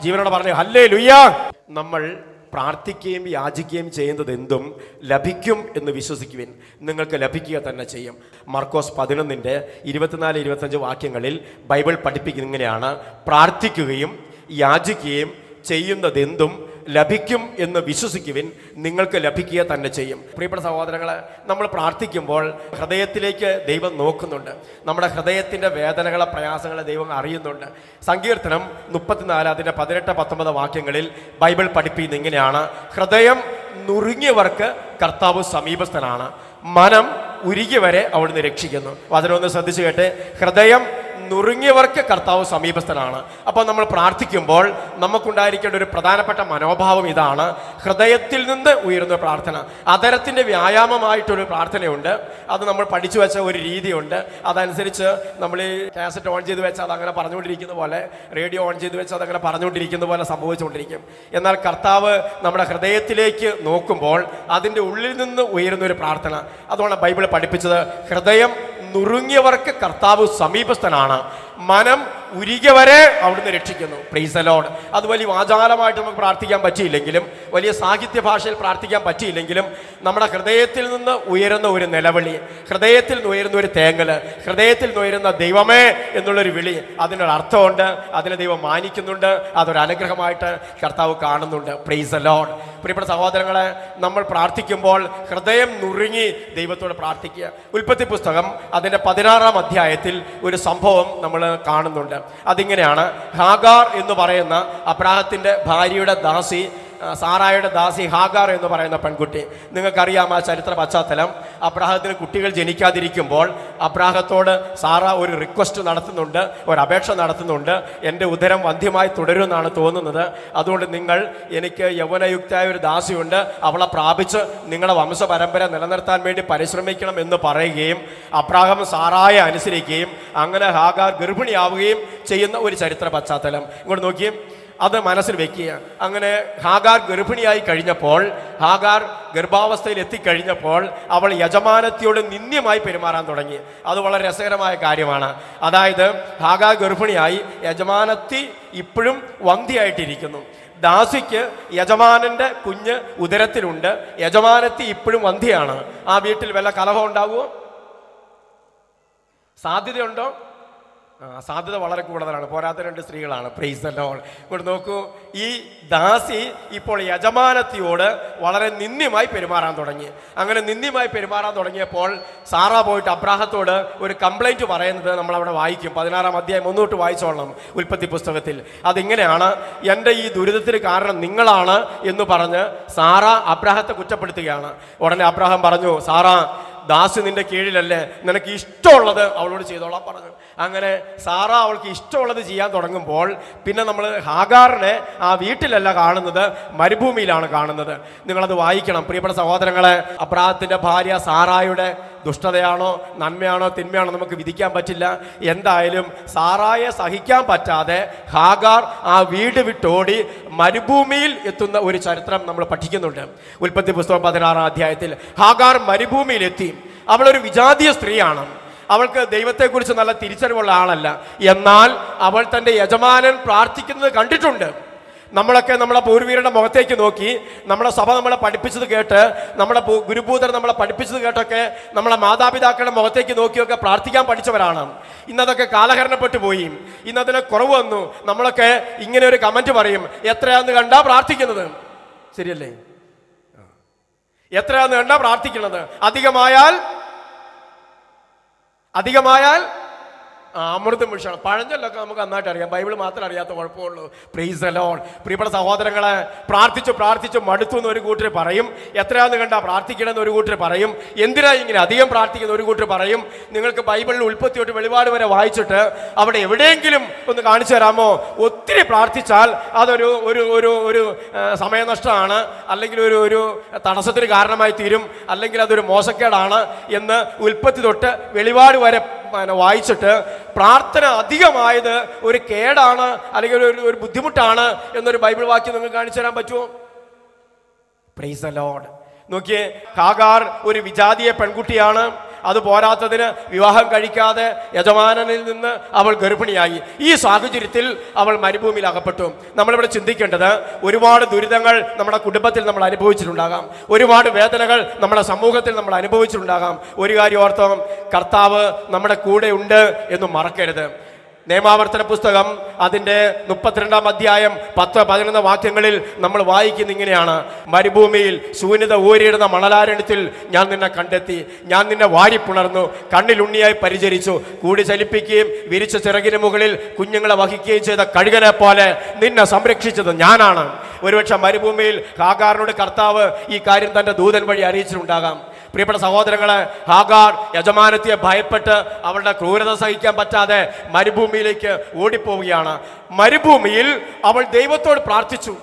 ജീവനോട് പറഞ്ഞു ഹല്ലേ ലുയ്യ നമ്മൾ പ്രാർത്ഥിക്കുകയും യാചിക്കുകയും ചെയ്യുന്നത് എന്തും ലഭിക്കും എന്ന് വിശ്വസിക്കുവിൻ. നിങ്ങൾക്ക് ലഭിക്കുക തന്നെ ചെയ്യും. മർക്കോസ് പതിനൊന്നിന്റെ ഇരുപത്തിനാല് ഇരുപത്തഞ്ച് വാക്യങ്ങളിൽ ബൈബിൾ പഠിപ്പിക്കുന്ന ഇങ്ങനെയാണ്. പ്രാർത്ഥിക്കുകയും യാചിക്കുകയും ചെയ്യുന്നതെന്തും ലഭിക്കും എന്ന് വിശ്വസിക്കുവിൻ നിങ്ങൾക്ക് ലഭിക്കുക തന്നെ ചെയ്യും. പ്രിയപ്പെട്ട സഹോദരങ്ങളെ നമ്മൾ പ്രാർത്ഥിക്കുമ്പോൾ ഹൃദയത്തിലേക്ക് ദൈവം നോക്കുന്നുണ്ട്. നമ്മുടെ ഹൃദയത്തിന്റെ വേദനകളെ പ്രയാസങ്ങളെ ദൈവം അറിയുന്നുണ്ട്. സങ്കീർത്തനം മുപ്പത്തിനാല് അതിന്റെ പതിനെട്ട് പത്തൊമ്പത് വാക്യങ്ങളിൽ ബൈബിൾ പഠിപ്പിക്കുന്ന ഇങ്ങനെയാണ്. ഹൃദയം നുറുങ്ങിയവർക്ക് കർത്താവ് സമീപസ്ഥനാണ്. മനം ഉരുകിയവരെ അവിടുന്ന് രക്ഷിക്കുന്നു. അതിനൊന്ന് ശ്രദ്ധിച്ചു കേട്ടെ. ഹൃദയം നുറുങ്ങിയവർക്ക് കർത്താവ് സമീപസ്ഥനാണ്. അപ്പോൾ നമ്മൾ പ്രാർത്ഥിക്കുമ്പോൾ നമുക്കുണ്ടായിരിക്കേണ്ട ഒരു പ്രധാനപ്പെട്ട മനോഭാവം ഇതാണ്. ഹൃദയത്തിൽ നിന്ന് ഉയരുന്ന പ്രാർത്ഥന. അതരത്തിന്റെ വ്യായാമമായിട്ടൊരു പ്രാർത്ഥനയുണ്ട്. അത് നമ്മൾ പഠിച്ചു വെച്ച ഒരു രീതിയുണ്ട്. അതനുസരിച്ച് നമ്മൾ ഈ കാസറ്റ് ഓൺ ചെയ്ത് വെച്ചാൽ അതങ്ങനെ പറഞ്ഞുകൊണ്ടിരിക്കുന്ന പോലെ റേഡിയോ ഓൺ ചെയ്ത് വെച്ചാൽ അതങ്ങനെ പറഞ്ഞുകൊണ്ടിരിക്കുന്ന പോലെ സംഭവിച്ചുകൊണ്ടിരിക്കും. എന്നാൽ കർത്താവ് നമ്മുടെ ഹൃദയത്തിലേക്ക് നോക്കുമ്പോൾ അതിന്റെ ഉള്ളിൽ നിന്ന് ഉയരുന്ന ഒരു പ്രാർത്ഥന. അതുകൊണ്ട് ബൈബിൾ പഠിപ്പിച്ചത്. ഹൃദയം നുറുങ്ങിയവർക്ക് കർത്താവ് സമീപസ്ഥനാണ്. മനം ഉരുകിയവരെ അവിടുന്ന് രക്ഷിക്കുന്നു. പ്രീസലോഡ് അത് വലിയ ആചാരമായിട്ട് നമുക്ക് പ്രാർത്ഥിക്കാൻ പറ്റിയില്ലെങ്കിലും വലിയ സാഹിത്യ ഭാഷയിൽ പ്രാർത്ഥിക്കാൻ പറ്റിയില്ലെങ്കിലും നമ്മുടെ ഹൃദയത്തിൽ നിന്ന് ഉയരുന്ന ഒരു നിലവിളി ഹൃദയത്തിൽ നിന്ന് ഉയരുന്ന ഒരു തേങ്ങൽ ഹൃദയത്തിൽ നിന്ന് ഉയരുന്ന ദൈവമേ എന്നുള്ളൊരു വിളി അതിനൊരു അർത്ഥമുണ്ട് അതിനെ ദൈവം മാനിക്കുന്നുണ്ട് അതൊരു അനുഗ്രഹമായിട്ട് കർത്താവ് കാണുന്നുണ്ട്. പ്രീസ് ലോഡ് പ്രിയപ്പെട്ട സഹോദരങ്ങളെ നമ്മൾ പ്രാർത്ഥിക്കുമ്പോൾ ഹൃദയം നുറുങ്ങി ദൈവത്തോട് പ്രാർത്ഥിക്കുക. ഉൽപ്പത്തി പുസ്തകം അതിന്റെ പതിനാറാം അധ്യായത്തിൽ ഒരു സംഭവം നമ്മൾ കാണുന്നുണ്ട്. അതിങ്ങനെയാണ് ഹാഗാർ എന്ന് പറയുന്ന അബ്രാഹത്തിന്റെ ഭാര്യയുടെ ദാസി സാറായുടെ ദാസി ഹാഗാർ എന്ന് പറയുന്ന പെൺകുട്ടി. നിങ്ങൾക്കറിയാം ആ ചരിത്ര പശ്ചാത്തലം. അബ്രാഹത്തിന് കുട്ടികൾ ജനിക്കാതിരിക്കുമ്പോൾ അബ്രാഹത്തോട് സാറ ഒരു റിക്വസ്റ്റ് നടത്തുന്നുണ്ട് ഒരു അപേക്ഷ നടത്തുന്നുണ്ട്. എന്റെ ഉദരം വന്ധ്യമായി തുടരുമെന്നാണ് തോന്നുന്നത്. അതുകൊണ്ട് നിങ്ങൾ എനിക്ക് യൗവനയുക്തയായ ഒരു ദാസിയുണ്ട്. അവളെ പ്രാപിച്ച് നിങ്ങളുടെ വംശപരമ്പര നിലനിർത്താൻ വേണ്ടി പരിശ്രമിക്കണം എന്ന് പറയുകയും അബ്രാഹം സാറായെ അനുസരിക്കുകയും അങ്ങനെ ഹാഗാർ ഗർഭിണിയാവുകയും ചെയ്യുന്ന ഒരു ചരിത്ര പശ്ചാത്തലം. ഇങ്ങോട്ട് നോക്കിയും. അത് മനസ്സിൽ വെക്കുക. അങ്ങനെ ഹാഗാർ ഗർഭിണിയായി കഴിഞ്ഞപ്പോൾ ഹാഗാർ ഗർഭാവസ്ഥയിൽ എത്തിക്കഴിഞ്ഞപ്പോൾ അവൾ യജമാനത്തിയോട് നിന്ദ്യമായി പെരുമാറാൻ തുടങ്ങി. അത് വളരെ രസകരമായ കാര്യമാണ്. അതായത് ഹാഗാർ ഗർഭിണിയായി യജമാനത്തി ഇപ്പോഴും വന്ധിയായിട്ടിരിക്കുന്നു ദാസിക്ക് യജമാനന്റെ കുഞ്ഞ് ഉദരത്തിലുണ്ട്. യജമാനത്തി ഇപ്പോഴും വന്ധിയാണ് ആ വീട്ടിൽ വല്ല കലഹം ഉണ്ടാവുമോ? സാധ്യതയുണ്ടോ? സാധ്യത വളരെ കൂടുതലാണ്. പോരാത്ത രണ്ട് സ്ത്രീകളാണ്. പ്രൈസ് അല്ലോൾ ഇവിടെ നോക്കൂ. ഈ ദാസി ഇപ്പോൾ യജമാനത്തിയോട് വളരെ നിന്ദ്യമായി പെരുമാറാൻ തുടങ്ങി. അങ്ങനെ നിന്ദ്യമായി പെരുമാറാൻ തുടങ്ങിയപ്പോൾ സാറ പോയിട്ട് അബ്രാഹത്തോട് ഒരു കംപ്ലൈന്റ് പറയുന്നത് നമ്മൾ അവിടെ വായിക്കും. പതിനാറാം അധ്യായം ഒന്നോട്ട് വായിച്ചോളണം ഉൽപ്പത്തി പുസ്തകത്തിൽ. അതിങ്ങനെയാണ് എന്റെ ഈ ദുരിതത്തിന് കാരണം നിങ്ങളാണ് എന്ന് പറഞ്ഞ് സാറ അബ്രാഹത്തെ കുറ്റപ്പെടുത്തുകയാണ്. ഉടനെ അബ്രാഹം പറഞ്ഞു സാറ ദാസ് നിന്റെ കീഴിലല്ലേ? നിനക്ക് ഇഷ്ടമുള്ളത് അവളോട് ചെയ്തോളാം പറഞ്ഞു. അങ്ങനെ സാറ അവൾക്ക് ഇഷ്ടമുള്ളത് ചെയ്യാൻ തുടങ്ങുമ്പോൾ പിന്നെ നമ്മൾ ഹാഗാറിനെ ആ വീട്ടിലല്ല കാണുന്നത് മരുഭൂമിയിലാണ് കാണുന്നത്. നിങ്ങളത് വായിക്കണം. പ്രിയപ്പെട്ട സഹോദരങ്ങളെ അബ്രാഹത്തിന്റെ ഭാര്യ സാറായുടെ ദുഷ്ടതയാണോ നന്മയാണോ തിന്മയാണോ നമുക്ക് വിധിക്കാൻ പറ്റില്ല. എന്തായാലും സാറായെ സഹിക്കാൻ പറ്റാതെ ഹാഗാർ ആ വീട് വിട്ടോടി മരുഭൂമിയിൽ എത്തുന്ന ഒരു ചരിത്രം നമ്മൾ പഠിക്കുന്നുണ്ട്. ഉൽപ്പത്തി പുസ്തകം പതിനാറാം അധ്യായത്തിൽ ഹാഗാർ മരുഭൂമിയിൽ എത്തി അവളൊരു വിജാതീയ സ്ത്രീയാണ്. അവൾക്ക് ദൈവത്തെക്കുറിച്ച് നല്ല തിരിച്ചറിവുള്ള ആളല്ല. എന്നാൽ അവൾ തന്റെ യജമാനൻ പ്രാർത്ഥിക്കുന്നത് കണ്ടിട്ടുണ്ട്. നമ്മളൊക്കെ നമ്മളെ പൂർവീരുടെ മുഖത്തേക്ക് നോക്കി നമ്മളെ സഭ നമ്മളെ പഠിപ്പിച്ചത് കേട്ട് നമ്മുടെ പു- ഗുരുഭൂതർ നമ്മളെ പഠിപ്പിച്ചത് കേട്ടൊക്കെ നമ്മളെ മാതാപിതാക്കളുടെ മുഖത്തേക്ക് നോക്കിയൊക്കെ പ്രാർത്ഥിക്കാൻ പഠിച്ചവരാണ്. ഇന്നതൊക്കെ കാലഹരണപ്പെട്ടു പോയി. ഇന്നതിന് കുറവ് വന്നു. നമ്മളൊക്കെ ഇങ്ങനെ ഒരു കമന്റ് പറയും. എത്രയാന്ന് കണ്ടാ പ്രാർത്ഥിക്കുന്നത്? ശരിയല്ലേ? എത്രയാണെന്ന് കണ്ടാ പ്രാർത്ഥിക്കുന്നത്? അധികമായാൽ? അധികമായാൽ? അമൃതം വിഷമാണ് പഴഞ്ചൊല്ലൊക്കെ നമുക്ക് നന്നായിട്ട് അറിയാം. ബൈബിൾ മാത്രം അറിയാത്ത കുഴപ്പമുള്ളൂ. പ്രീസ് അലോൺ പ്രിയപ്പെട്ട സഹോദരങ്ങളെ പ്രാർത്ഥിച്ചു പ്രാർത്ഥിച്ചു മടുത്തു എന്ന് ഒരു കൂട്ടർ പറയും. എത്രയാന്ന് കണ്ടാ പ്രാർത്ഥിക്കണമെന്ന് ഒരു കൂട്ടർ പറയും. എന്തിനാ ഇങ്ങനെ അധികം പ്രാർത്ഥിക്കുന്ന ഒരു കൂട്ടർ പറയും? നിങ്ങൾക്ക് ബൈബിളിൽ ഉൽപ്പത്തി തൊട്ട് വെളിപാട് വരെ വായിച്ചിട്ട് അവിടെ എവിടെയെങ്കിലും ഒന്ന് കാണിച്ചു തരാമോ? ഒത്തിരി പ്രാർത്ഥിച്ചാൽ അതൊരു ഒരു ഒരു ഒരു സമയനഷ്ടമാണ്. അല്ലെങ്കിൽ ഒരു ഒരു തടസ്സത്തിന് കാരണമായി തീരും. അല്ലെങ്കിൽ അതൊരു മോശക്കേടാണ് എന്ന് ഉൽപ്പത്തി തൊട്ട് വെളിപാട് വരെ പിന്നെ വായിച്ചിട്ട് പ്രാർത്ഥന അധികമായത് ഒരു കേടാണ് അല്ലെങ്കിൽ ഒരു ഒരു ബുദ്ധിമുട്ടാണ് എന്നൊരു ബൈബിൾ വാക്യം നിങ്ങൾക്ക് കാണിച്ചു തരാൻ പറ്റുമോ? പ്രൈസ് ലോഡ് നോക്കിയേ കാഗാർ ഒരു വിജാതീയ പെൺകുട്ടിയാണ്. അത് പോരാത്തതിന് വിവാഹം കഴിക്കാതെ യജമാനനിൽ നിന്ന് അവൾ ഗർഭിണിയായി. ഈ സാഹചര്യത്തിൽ അവൾ മരുഭൂമിയിൽ അകപ്പെട്ടു. നമ്മളിവിടെ ചിന്തിക്കേണ്ടത് ഒരുപാട് ദുരിതങ്ങൾ നമ്മുടെ കുടുംബത്തിൽ നമ്മൾ അനുഭവിച്ചിട്ടുണ്ടാകാം. ഒരുപാട് വേദനകൾ നമ്മുടെ സമൂഹത്തിൽ നമ്മൾ അനുഭവിച്ചിട്ടുണ്ടാകാം. ഒരു കാര്യം ഓർത്തോ കർത്താവ് നമ്മുടെ കൂടെ ഉണ്ട് എന്ന് മറക്കരുത്. നിയമാവർത്തന പുസ്തകം അതിന്റെ മുപ്പത്തിരണ്ടാം അധ്യായം പത്ത് പതിനൊന്ന് വാക്യങ്ങളിൽ നമ്മൾ വായിക്കുന്ന ഇങ്ങനെയാണ്. മരുഭൂമിയിൽ ശൂന്യത ഊരിയിടുന്ന മണലാരണത്തിൽ ഞാൻ നിന്നെ കണ്ടെത്തി. ഞാൻ നിന്നെ വാരിപ്പുണർന്നു. കണ്ണിലുണ്ണിയായി പരിചരിച്ചു. കൂടി ചലിപ്പിക്കുകയും വിരിച്ച ചിറകിന് മുകളിൽ കുഞ്ഞുങ്ങളെ വഹിക്കുകയും ചെയ്ത കഴുകനെ പോലെ നിന്നെ സംരക്ഷിച്ചത് ഞാനാണ്. ഒരുപക്ഷെ മരുഭൂമിയിൽ കാക്കാറിനോട് കർത്താവ് ഈ കാര്യം തന്റെ ദൂതൻ വഴി അറിയിച്ചിട്ടുണ്ടാകാം. പ്രിയപ്പെട്ട സഹോദരങ്ങളെ ഹാഗാർ യജമാനത്തിയെ ഭയപ്പെട്ട് അവളുടെ ക്രൂരത സഹിക്കാൻ പറ്റാതെ മരുഭൂമിയിലേക്ക് ഓടിപ്പോവുകയാണ്. മരുഭൂമിയിൽ അവൾ ദൈവത്തോട് പ്രാർത്ഥിച്ചു.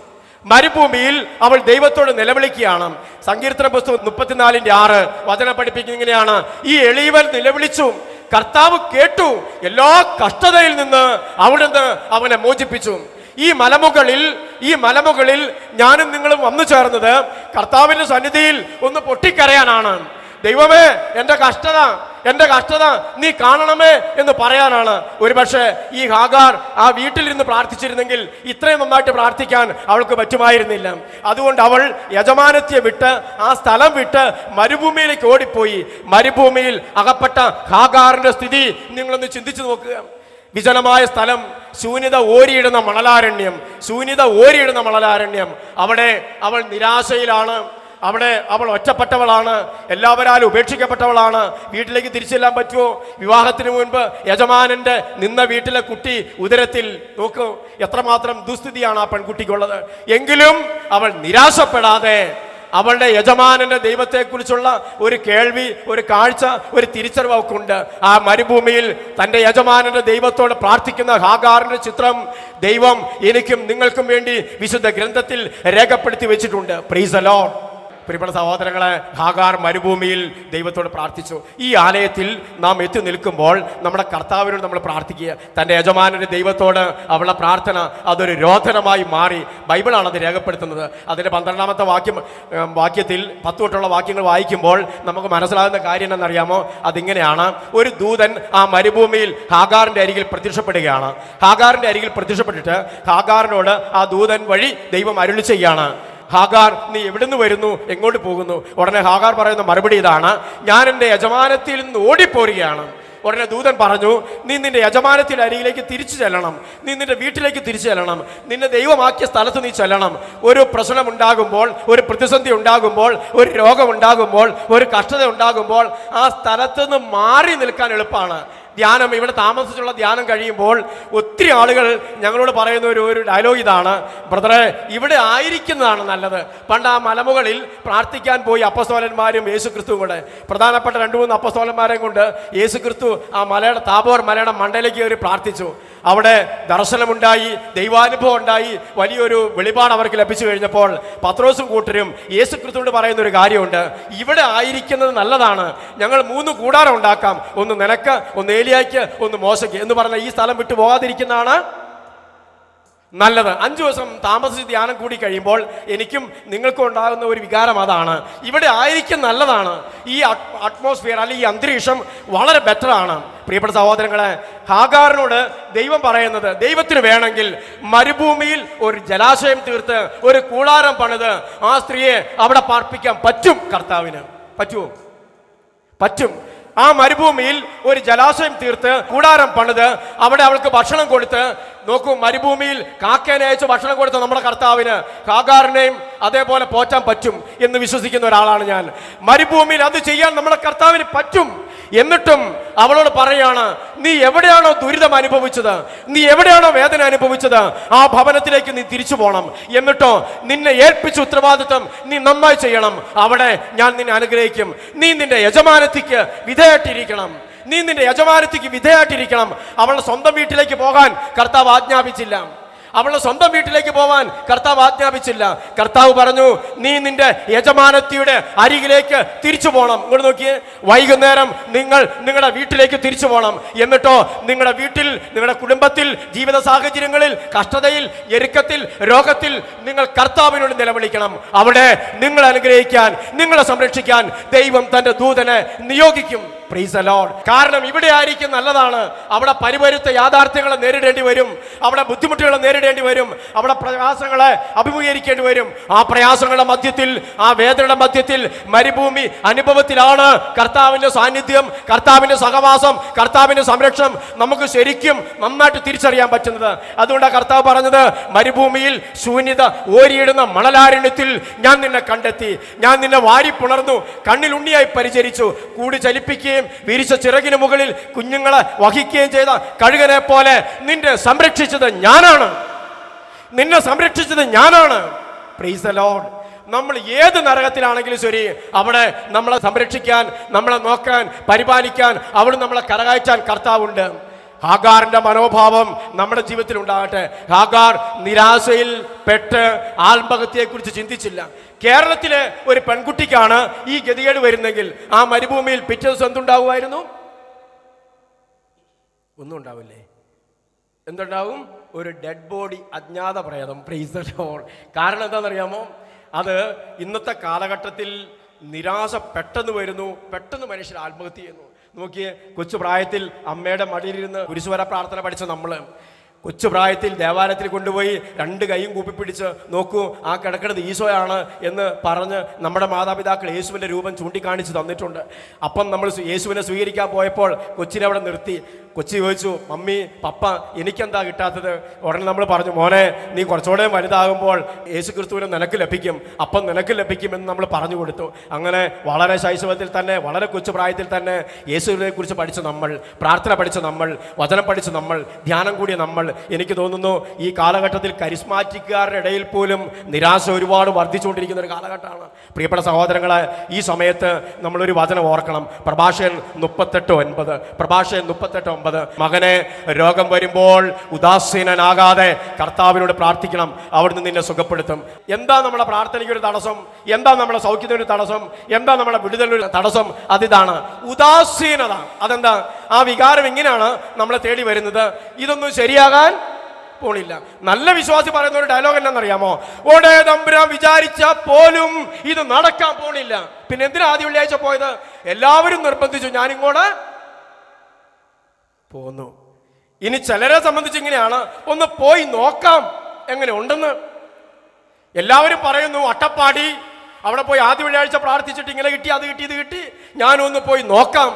മരുഭൂമിയിൽ അവൾ ദൈവത്തോട് നിലവിളിക്കുകയാണ്. സങ്കീർത്തന പുസ്തകം മുപ്പത്തിനാലിന്റെ ആറ് വചനം പഠിപ്പിക്കുന്ന ഇങ്ങനെയാണ്. ഈ എളിയവൻ നിലവിളിച്ചു. കർത്താവ് കേട്ടു. എല്ലാ കഷ്ടതയിൽ നിന്ന് അവിടുന്ന് അവനെ മോചിപ്പിച്ചു. ഈ മലമുകളിൽ ഈ മലമുകളിൽ ഞാനും നിങ്ങളും വന്നു ചേർന്നത് കർത്താവിന്റെ സന്നിധിയിൽ ഒന്ന് പൊട്ടിക്കരയാനാണ്. ദൈവമേ എന്റെ കഷ്ടത എന്റെ കഷ്ടത നീ കാണണമേ എന്ന് പറയാനാണ്. ഒരുപക്ഷെ ഈ ഹാഗാർ ആ വീട്ടിലിരുന്ന് പ്രാർത്ഥിച്ചിരുന്നെങ്കിൽ ഇത്രയും നന്നായിട്ട് പ്രാർത്ഥിക്കാൻ അവൾക്ക് പറ്റുമായിരുന്നില്ല. അതുകൊണ്ട് അവൾ യജമാനത്തെ വിട്ട് ആ സ്ഥലം വിട്ട് മരുഭൂമിയിലേക്ക് ഓടിപ്പോയി. മരുഭൂമിയിൽ അകപ്പെട്ട ഹാഗാറിന്റെ സ്ഥിതി നിങ്ങളൊന്ന് ചിന്തിച്ചു നോക്കുക. വിജനമായ സ്ഥലം ശൂന്യത ഓരിയിടുന്ന മണലാരണ്യം ശൂന്യത ഓരിയിടുന്ന മണലാരണ്യം. അവിടെ അവൾ നിരാശയിലാണ്. അവിടെ അവൾ ഒറ്റപ്പെട്ടവളാണ്. എല്ലാവരാലും ഉപേക്ഷിക്കപ്പെട്ടവളാണ്. വീട്ടിലേക്ക് തിരിച്ചെല്ലാൻ പറ്റുമോ? വിവാഹത്തിന് മുൻപ് യജമാനന്റെ നിന്ന വീട്ടിലെ കുട്ടി ഉദരത്തിൽ നോക്കൂ എത്രമാത്രം ദുസ്ഥിതിയാണ് ആ പെൺകുട്ടിക്കുള്ളത്. എങ്കിലും അവൾ നിരാശപ്പെടാതെ അവളുടെ യജമാനന്റെ ദൈവത്തെക്കുറിച്ചുള്ള ഒരു കേൾവി ഒരു കാഴ്ച ഒരു തിരിച്ചറിവ് അവൾക്കുണ്ട് ആ മരുഭൂമിയിൽ തന്റെ യജമാനന്റെ ദൈവത്തോട് പ്രാർത്ഥിക്കുന്ന ഹാഗാറിന്റെ ചിത്രം ദൈവം എനിക്കും നിങ്ങൾക്കും വേണ്ടി വിശുദ്ധ ഗ്രന്ഥത്തിൽ രേഖപ്പെടുത്തി വെച്ചിട്ടുണ്ട്. പ്രീസ് പ്രിയപ്പെട്ട സഹോദരങ്ങളെ ഹാഗാർ മരുഭൂമിയിൽ ദൈവത്തോട് പ്രാർത്ഥിച്ചു. ഈ ആലയത്തിൽ നാം എത്തി നിൽക്കുമ്പോൾ നമ്മുടെ കർത്താവിനോട് നമ്മൾ പ്രാർത്ഥിക്കുക. തന്റെ യജമാനന്റെ ദൈവത്തോട് അവളുടെ പ്രാർത്ഥന അതൊരു രോധനമായി മാറി. ബൈബിളാണ് അത് രേഖപ്പെടുത്തുന്നത്. അതിന്റെ പന്ത്രണ്ടാമത്തെ വാക്യം വാക്യത്തിൽ പത്ത് തൊട്ടുള്ള വാക്യങ്ങൾ വായിക്കുമ്പോൾ നമുക്ക് മനസ്സിലാകുന്ന കാര്യം എന്നറിയാമോ അതിങ്ങനെയാണ്. ഒരു ദൂതൻ ആ മരുഭൂമിയിൽ ഹാഗാറിന്റെ അരികിൽ പ്രത്യക്ഷപ്പെടുകയാണ്. ഹാഗാറിന്റെ അരികിൽ പ്രത്യക്ഷപ്പെട്ടിട്ട് ഹാഗാറിനോട് ആ ദൂതൻ വഴി ദൈവം അരുളി ഹാഗാർ നീ എവിടുന്ന് വരുന്നു? എങ്ങോട്ട് പോകുന്നു? ഉടനെ ഹാഗാർ പറയുന്ന മറുപടി ഇതാണ് ഞാൻ എന്റെ യജമാനത്തിൽ നിന്ന് ഓടിപ്പോരുകയാണ്. ഉടനെ ദൂതൻ പറഞ്ഞു നീ നിന്റെ യജമാനത്തിൽ അരികിലേക്ക് തിരിച്ചു ചെല്ലണം. നീ നിന്റെ വീട്ടിലേക്ക് തിരിച്ചു ചെല്ലണം. നിന്നെ ദൈവമാക്കിയ സ്ഥലത്ത് നീ ചെല്ലണം. ഒരു പ്രശ്നം ഉണ്ടാകുമ്പോൾ ഒരു പ്രതിസന്ധി ഉണ്ടാകുമ്പോൾ ഒരു രോഗം ഉണ്ടാകുമ്പോൾ ഒരു കഷ്ടത ഉണ്ടാകുമ്പോൾ ആ സ്ഥലത്ത് നിന്ന് മാറി നിൽക്കാൻ എളുപ്പമാണ്. ധ്യാനം ഇവിടെ താമസിച്ചുള്ള ധ്യാനം കഴിയുമ്പോൾ ഒത്തിരി ആളുകൾ ഞങ്ങളോട് പറയുന്ന ഒരു ഒരു ഡയലോഗ് ഇതാണ്. ബ്രദറെ ഇവിടെ ആയിരിക്കുന്നതാണ് നല്ലത്. പണ്ട് ആ മലമുകളിൽ പ്രാർത്ഥിക്കാൻ പോയി അപ്പസ്തോലന്മാരും യേശു ക്രിസ്തുവും കൂടെ. പ്രധാനപ്പെട്ട രണ്ട് മൂന്ന് അപ്പസ്തോലന്മാരെയും കൊണ്ട് യേശു ക്രിസ്തു ആ മലയുടെ താപോർ മലയുടെ മണ്ടയിലേക്ക് കയറി പ്രാർത്ഥിച്ചു. അവിടെ ദർശനമുണ്ടായി ദൈവാനുഭവം ഉണ്ടായി വലിയൊരു വെളിപാട് അവർക്ക് ലഭിച്ചു കഴിഞ്ഞപ്പോൾ പത്രോസും കൂട്ടരും യേശു പറയുന്ന ഒരു കാര്യമുണ്ട്. ഇവിടെ ആയിരിക്കുന്നത് നല്ലതാണ്. ഞങ്ങൾ മൂന്ന് കൂടാരം ഉണ്ടാക്കാം. ഒന്ന് നിനക്ക് ഒന്ന് ഏലിയായ്ക്ക് ഒന്ന് മോശയ്ക്ക് എന്ന് പറഞ്ഞാൽ ഈ സ്ഥലം വിട്ടു പോകാതിരിക്കുന്നതാണ് നല്ലത്. അഞ്ചു ദിവസം താമസിച്ച് ധ്യാനം കൂടി കഴിയുമ്പോൾ എനിക്കും നിങ്ങൾക്കും ഉണ്ടാകുന്ന ഒരു വികാരം അതാണ്. ഇവിടെ ആയിരിക്കും നല്ലതാണ്. ഈ അറ്റ്മോസ്ഫിയർ അല്ലെങ്കിൽ ഈ അന്തരീക്ഷം വളരെ ബെറ്റർ ആണ്. പ്രിയപ്പെട്ട സഹോദരങ്ങളെ ഹാഗാറിനോട് ദൈവം പറയുന്നത് ദൈവത്തിന് വേണമെങ്കിൽ മരുഭൂമിയിൽ ഒരു ജലാശയം തീർത്ത് ഒരു കൂടാരം പണിത് ആ സ്ത്രീയെ അവിടെ പാർപ്പിക്കാൻ പറ്റും കർത്താവിന്. പറ്റുമോ പറ്റും. ആ മരുഭൂമിയിൽ ഒരു ജലാശയം തീർത്ത് കൂടാരം പണിത് അവിടെ അവൾക്ക് ഭക്ഷണം കൊടുത്ത് നോക്കൂ മരുഭൂമിയിൽ കാക്കേനെ അയച്ച് ഭക്ഷണം കൊടുത്ത നമ്മുടെ കർത്താവിന് കാക്കാറിനെയും അതേപോലെ പോറ്റാൻ പറ്റും എന്ന് വിശ്വസിക്കുന്ന ഒരാളാണ് ഞാൻ. മരുഭൂമിയിൽ അത് ചെയ്യാൻ നമ്മുടെ കർത്താവിന് പറ്റും. എന്നിട്ടും അവളോട് പറയാണ് നീ എവിടെയാണോ ദുരിതം അനുഭവിച്ചത്? നീ എവിടെയാണോ വേദന അനുഭവിച്ചത്? ആ ഭവനത്തിലേക്ക് നീ തിരിച്ചു പോകണം എന്നിട്ടോ നിന്നെ ഏൽപ്പിച്ച ഉത്തരവാദിത്വം നീ നന്നായി ചെയ്യണം. അവിടെ ഞാൻ നിന്നെ അനുഗ്രഹിക്കും. നീ നിന്റെ യജമാനത്തിക്ക് വിധേയട്ടിരിക്കണം നീ നിന്റെ യജമാനത്തിക്ക് വിധേയായിട്ടിരിക്കണം. അവളുടെ സ്വന്തം വീട്ടിലേക്ക് പോകാൻ കർത്താവ് ആജ്ഞാപിച്ചില്ല. അവളുടെ സ്വന്തം വീട്ടിലേക്ക് പോവാൻ കർത്താവ് ആജ്ഞാപിച്ചില്ല. കർത്താവ് പറഞ്ഞു നീ നിന്റെ യജമാനത്തിയുടെ അരികിലേക്ക് തിരിച്ചു പോകണം ഇങ്ങോട്ട് നോക്കിയേ. വൈകുന്നേരം നിങ്ങൾ നിങ്ങളുടെ വീട്ടിലേക്ക് തിരിച്ചു പോകണം എന്നിട്ടോ നിങ്ങളുടെ വീട്ടിൽ നിങ്ങളുടെ കുടുംബത്തിൽ ജീവിത സാഹചര്യങ്ങളിൽ കഷ്ടതയിൽ എരുക്കത്തിൽ രോഗത്തിൽ നിങ്ങൾ കർത്താവിനോട് നിലവിളിക്കണം. അവിടെ നിങ്ങളെ അനുഗ്രഹിക്കാൻ നിങ്ങളെ സംരക്ഷിക്കാൻ ദൈവം തന്റെ ദൂതനെ നിയോഗിക്കും. കാരണം ഇവിടെ ആയിരിക്കും നല്ലതാണ്. അവിടെ പരിപരുത്ത യാഥാർത്ഥ്യങ്ങളെ നേരിടേണ്ടി വരും. അവിടെ ബുദ്ധിമുട്ടുകളെ നേരിടേണ്ടി വരും. അവിടെ പ്രയാസങ്ങളെ അഭിമുഖീകരിക്കേണ്ടി വരും. ആ പ്രയാസങ്ങളുടെ മധ്യത്തിൽ ആ വേദനയുടെ മധ്യത്തിൽ മരുഭൂമി അനുഭവത്തിലാണ് കർത്താവിന്റെ സാന്നിധ്യം കർത്താവിന്റെ സഹവാസം കർത്താവിന്റെ സംരക്ഷണം നമുക്ക് ശരിക്കും നന്നായിട്ട് തിരിച്ചറിയാൻ പറ്റുന്നത്. അതുകൊണ്ടാണ് കർത്താവ് പറഞ്ഞത് മരുഭൂമിയിൽ ശൂന്യത ഓരിയിടുന്ന മണലാരണ്യത്തിൽ ഞാൻ നിന്നെ കണ്ടെത്തി. ഞാൻ നിന്നെ വാരിപ്പുണർന്നു പുണർന്നു കണ്ണിലുണ്ണിയായി പരിചരിച്ചു. കൂടി ചലിപ്പിക്കുകയും വിരിച്ച ചിറകിന് മുകളിൽ കുഞ്ഞുങ്ങളെ വഹിക്കുകയും ചെയ്ത കഴുകനെ പോലെ നിന്നെ സംരക്ഷിച്ചത് ഞാനാണ്. നിന്നെ സംരക്ഷിച്ചത് ഞാനാണ്. പ്രൈസ് ലോഡ് നമ്മൾ ഏത് നരകത്തിലാണെങ്കിലും ശരി അവിടെ നമ്മളെ സംരക്ഷിക്കാൻ നമ്മളെ നോക്കാൻ പരിപാലിക്കാൻ അവിടെ നമ്മളെ കരകയറ്റാൻ കർത്താവുണ്ട്. ഹാഗാറിന്റെ മനോഭാവം നമ്മുടെ ജീവിതത്തിൽ ഉണ്ടാകട്ടെ. ഹാഗാർ നിരാശയിൽ പെട്ട് ആത്മഹത്യയെക്കുറിച്ച് ചിന്തിച്ചില്ല. കേരളത്തിലെ ഒരു പെൺകുട്ടിക്കാണ് ഈ ഗതികേട് വരുന്നെങ്കിൽ ആ മരുഭൂമിയിൽ പിറ്റേ ദിവസം എന്തുണ്ടാവുമായിരുന്നു? ഒന്നും ഉണ്ടാവില്ലേ? എന്തുണ്ടാവും? ഒരു ഡെഡ് ബോഡി അജ്ഞാത പ്രേതം. പ്രീസ് കാരണം എന്താണെന്നറിയാമോ? അത് ഇന്നത്തെ കാലഘട്ടത്തിൽ നിരാശ പെട്ടെന്ന് വരുന്നു. പെട്ടെന്ന് മനുഷ്യർ ആത്മഹത്യ ചെയ്യുന്നു. നോക്കിയേ കൊച്ചു പ്രായത്തിൽ അമ്മയുടെ മടിയിലിരുന്ന് കുരിശുവര പ്രാർത്ഥന പഠിച്ച നമ്മൾ കൊച്ചു പ്രായത്തിൽ ദേവാലയത്തിൽ കൊണ്ടുപോയി രണ്ട് കൈയും കൂപ്പിപ്പിടിച്ച് നോക്കൂ ആ കിടക്കുന്നത് ഈശോയാണ് എന്ന് പറഞ്ഞ് നമ്മുടെ മാതാപിതാക്കൾ യേശുവിന്റെ രൂപം ചൂണ്ടിക്കാണിച്ച് തന്നിട്ടുണ്ട്. അപ്പം നമ്മൾ യേശുവിനെ സ്വീകരിക്കാൻ പോയപ്പോൾ കൊച്ചിനെ അവിടെ നിർത്തി. കൊച്ചി ചോദിച്ചു മമ്മി പപ്പ എനിക്കെന്താ കിട്ടാത്തത്? ഉടനെ നമ്മൾ പറഞ്ഞു മോനെ നീ കുറച്ചുകൂടെ വലുതാകുമ്പോൾ യേശു ക്രിസ്തുവിനെ നിനക്ക് ലഭിക്കും. അപ്പം നിനക്ക് ലഭിക്കുമെന്ന് നമ്മൾ പറഞ്ഞു കൊടുത്തു. അങ്ങനെ വളരെ ശൈശവത്തിൽ തന്നെ വളരെ കൊച്ചു പ്രായത്തിൽ തന്നെ യേശുവിനെ കുറിച്ച് പഠിച്ച നമ്മൾ പ്രാർത്ഥന പഠിച്ച നമ്മൾ വചനം പഠിച്ച നമ്മൾ ധ്യാനം കൂടിയ നമ്മൾ എനിക്ക് തോന്നുന്നു ഈ കാലഘട്ടത്തിൽ കരിസ്മാറ്റിക്കാരുടെ ഇടയിൽ പോലും നിരാശ ഒരുപാട് വർദ്ധിച്ചുകൊണ്ടിരിക്കുന്ന ഒരു കാലഘട്ടമാണ്. പ്രിയപ്പെട്ട സഹോദരങ്ങളെ ഈ സമയത്ത് നമ്മളൊരു വചനം ഓർക്കണം. പ്രഭാഷകൻ മുപ്പത്തെട്ട് ഒൻപത്. പ്രഭാഷകൻ മുപ്പത്തെട്ട് ഒമ്പത് മകനെ രോഗം വരുമ്പോൾ ഉദാസീനനാകാതെ കർത്താവിനോട് പ്രാർത്ഥിക്കണം. അവിടുന്ന് നിന്നെ സുഖപ്പെടുത്തും. എന്താ നമ്മുടെ പ്രാർത്ഥനയ്ക്ക് ഒരു തടസ്സം? എന്താ നമ്മുടെ സൗഖ്യത്തിന് ഒരു തടസ്സം? എന്താ നമ്മുടെ വിടുതലൊരു തടസ്സം? അതിതാണ് ഉദാസീനത. അതെന്താ? ആ വികാരം എങ്ങനെയാണ് നമ്മളെ തേടി വരുന്നത്. ഇതൊന്നും ശരിയാകാൻ പോണില്ല. നല്ല വിശ്വാസി പറയുന്ന ഒരു ഡയലോഗ് എന്നറിയാമോ ഓടേ തമ്പുരാൻ വിചാരിച്ച പോലും ഇത് നടക്കാൻ പോണില്ല. പിന്നെ എന്തിനാ ആദ്യ വെള്ളിയാഴ്ച പോയത്? എല്ലാവരും നിർബന്ധിച്ചു. ഞാനിങ്ങോട്ട് പോന്നു. ഇനി ചിലരെ സംബന്ധിച്ച് ഇങ്ങനെയാണ്. ഒന്ന് പോയി നോക്കാം എങ്ങനെ ഉണ്ടെന്ന്. എല്ലാവരും പറയുന്നു അട്ടപ്പാടി അവിടെ പോയി ആദ്യ വെള്ളിയാഴ്ച പ്രാർത്ഥിച്ചിട്ട് ഇങ്ങനെ കിട്ടി അത് കിട്ടി ഇത് കിട്ടി. ഞാനൊന്ന് പോയി നോക്കാം.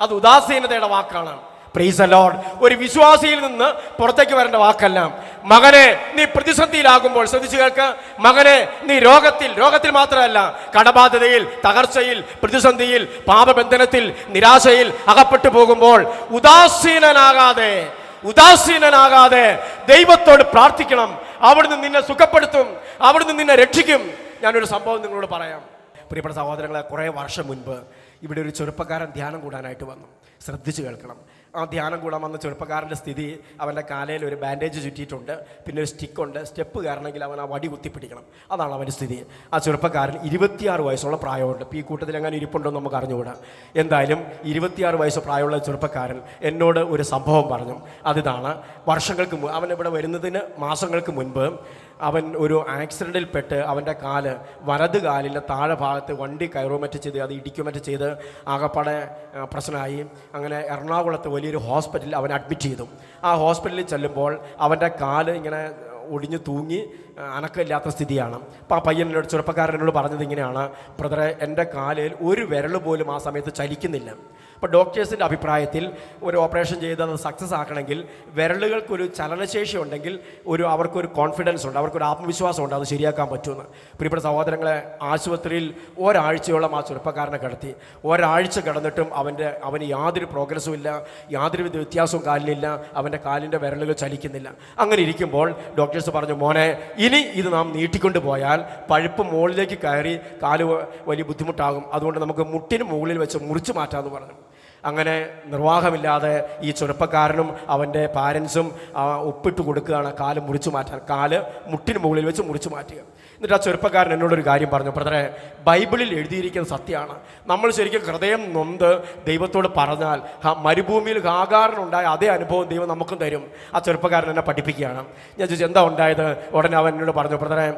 അത് ഉദാസീനതയുടെ വാക്കാണ്. പ്രീസ് ലോഡ് ഒരു വിശ്വാസിയിൽ നിന്ന് പുറത്തേക്ക് വരേണ്ട വാക്കല്ല. മകനെ നീ പ്രതിസന്ധിയിലാകുമ്പോൾ ശ്രദ്ധിച്ചു കേൾക്ക്. മകനെ നീ രോഗത്തിൽ രോഗത്തിൽ മാത്രമല്ല കടബാധ്യതയിൽ തകർച്ചയിൽ പ്രതിസന്ധിയിൽ പാപബന്ധനത്തിൽ നിരാശയിൽ അകപ്പെട്ടു പോകുമ്പോൾ ഉദാസീനനാകാതെ ഉദാസീനനാകാതെ ദൈവത്തോട് പ്രാർത്ഥിക്കണം. അവിടുന്ന് നിന്നെ സുഖപ്പെടുത്തും. അവിടുന്ന് നിന്നെ രക്ഷിക്കും. ഞാനൊരു സംഭവം നിങ്ങളോട് പറയാം. പ്രിയപ്പെട്ട സഹോദരങ്ങളെ കുറേ വർഷം മുൻപ് ഇവിടെ ഒരു ചെറുപ്പക്കാരൻ ധ്യാനം കൂടാനായിട്ട് വന്നു. ശ്രദ്ധിച്ചു കേൾക്കണം. ആ ധ്യാനം കൂടാൻ വന്ന ചെറുപ്പക്കാരന്റെ സ്ഥിതി അവന്റെ കാലയിൽ ഒരു ബാൻഡേജ് ചുറ്റിയിട്ടുണ്ട് പിന്നെ ഒരു സ്റ്റിക്കുണ്ട് സ്റ്റെപ്പ് കയറണമെങ്കിൽ അവൻ ആ വടി കുത്തിപ്പിടിക്കണം അതാണ് അവന്റെ സ്ഥിതി. ആ ചെറുപ്പക്കാരൻ ഇരുപത്തിയാറ് വയസ്സുള്ള പ്രായമുണ്ട്. ഈ കൂട്ടത്തിൽ എങ്ങനെ ഇരിപ്പുണ്ടോ നമുക്ക് അറിഞ്ഞുകൂടാ. എന്തായാലും ഇരുപത്തിയാറ് വയസ്സ് പ്രായമുള്ള ചെറുപ്പക്കാരൻ എന്നോട് ഒരു സംഭവം പറഞ്ഞു. അതിതാണ് വർഷങ്ങൾക്ക് മുമ്പ് അവൻ ഇവിടെ വരുന്നതിന് മാസങ്ങൾക്ക് മുൻപ് അവൻ ഒരു ആക്സിഡന്റിൽപ്പെട്ട് അവന്റെ കാൽ വലത് കാലിന്റെ താഴെ ഭാഗത്ത് വണ്ടി കയറുമറ്റ് ചെയ്ത് അത് ഇടിക്കുമറ്റ് ചെയ്ത് ആകപ്പാടെ പ്രശ്നമായി. അങ്ങനെ എറണാകുളത്ത് വലിയൊരു ഹോസ്പിറ്റലിൽ അവൻ അഡ്മിറ്റ് ചെയ്തു. ആ ഹോസ്പിറ്റലിൽ ചെല്ലുമ്പോൾ അവന്റെ കാൽ ഇങ്ങനെ ഒടിഞ്ഞു തൂങ്ങി അനക്കമില്ലാത്ത സ്ഥിതിയാണ്. അപ്പോൾ ആ പയ്യനോട് ചെറുപ്പക്കാരനോട് പറഞ്ഞത് ഇങ്ങനെയാണ്. ബ്രദറെ എന്റെ കാലിൽ ഒരു വിരൽ പോലും ആ സമയത്ത് ചലിക്കുന്നില്ല. അപ്പോൾ ഡോക്ടേഴ്സിന്റെ അഭിപ്രായത്തിൽ ഒരു ഓപ്പറേഷൻ ചെയ്ത് അത് സക്സസ് ആക്കണമെങ്കിൽ വിരലുകൾക്കൊരു ചലനശേഷി ഉണ്ടെങ്കിൽ ഒരു അവർക്കൊരു കോൺഫിഡൻസ് ഉണ്ട് അവർക്കൊരു ആത്മവിശ്വാസം ഉണ്ട് അത് ശരിയാക്കാൻ പറ്റുമെന്ന്. പ്രിയപ്പെട്ട സഹോദരങ്ങളെ ആശുപത്രിയിൽ ഒരാഴ്ചയോളം ആ ചെറുപ്പക്കാരനെ കിടത്തി. ഒരാഴ്ച കിടന്നിട്ടും അവന്റെ അവന് യാതൊരു പ്രോഗ്രസ്സും ഇല്ല യാതൊരു വ്യത്യാസവും കാലിനില്ല അവന്റെ കാലിന്റെ വിരലുകൾ ചലിക്കുന്നില്ല. അങ്ങനെ ഇരിക്കുമ്പോൾ ഡോക്ടേഴ്സ് പറഞ്ഞു മോനെ ഇനി ഇത് നാം നീട്ടിക്കൊണ്ട് പോയാൽ പഴുപ്പ് മുകളിലേക്ക് കയറി കാൽ വലിയ ബുദ്ധിമുട്ടാകും. അതുകൊണ്ട് നമുക്ക് മുട്ടിന് മുകളിൽ വെച്ച് മുറിച്ച് മാറ്റാമെന്ന് പറഞ്ഞു. അങ്ങനെ നിർവാഹമില്ലാതെ ഈ ചെറുപ്പക്കാരനും അവന്റെ പാരൻസും ഉപ്പിട്ട് കൊടുക്കുകയാണ് കാൽ മുറിച്ചു മാറ്റാൻ. കാൽ മുട്ടിന് മുകളിൽ വെച്ച് മുറിച്ചു മാറ്റുക. എന്നിട്ട് ആ ചെറുപ്പക്കാരൻ എന്നോടൊരു കാര്യം പറഞ്ഞു. ബ്രദറെ ബൈബിളിൽ എഴുതിയിരിക്കുന്ന സത്യമാണ്. നമ്മൾ ശരിക്കും ഹൃദയം നൊന്ത് ദൈവത്തോട് പറഞ്ഞാൽ മരുഭൂമിയിൽ ഹാകാറിനുണ്ടായ അതേ അനുഭവം ദൈവം നമുക്കും തരും. ആ ചെറുപ്പക്കാരൻ എന്നെ പഠിപ്പിക്കുകയാണ്. ഞാൻ ചോദിച്ചു എന്താ ഉണ്ടായത്? ഉടനെ അവൻ എന്നോട് പറഞ്ഞു ബ്രദറെ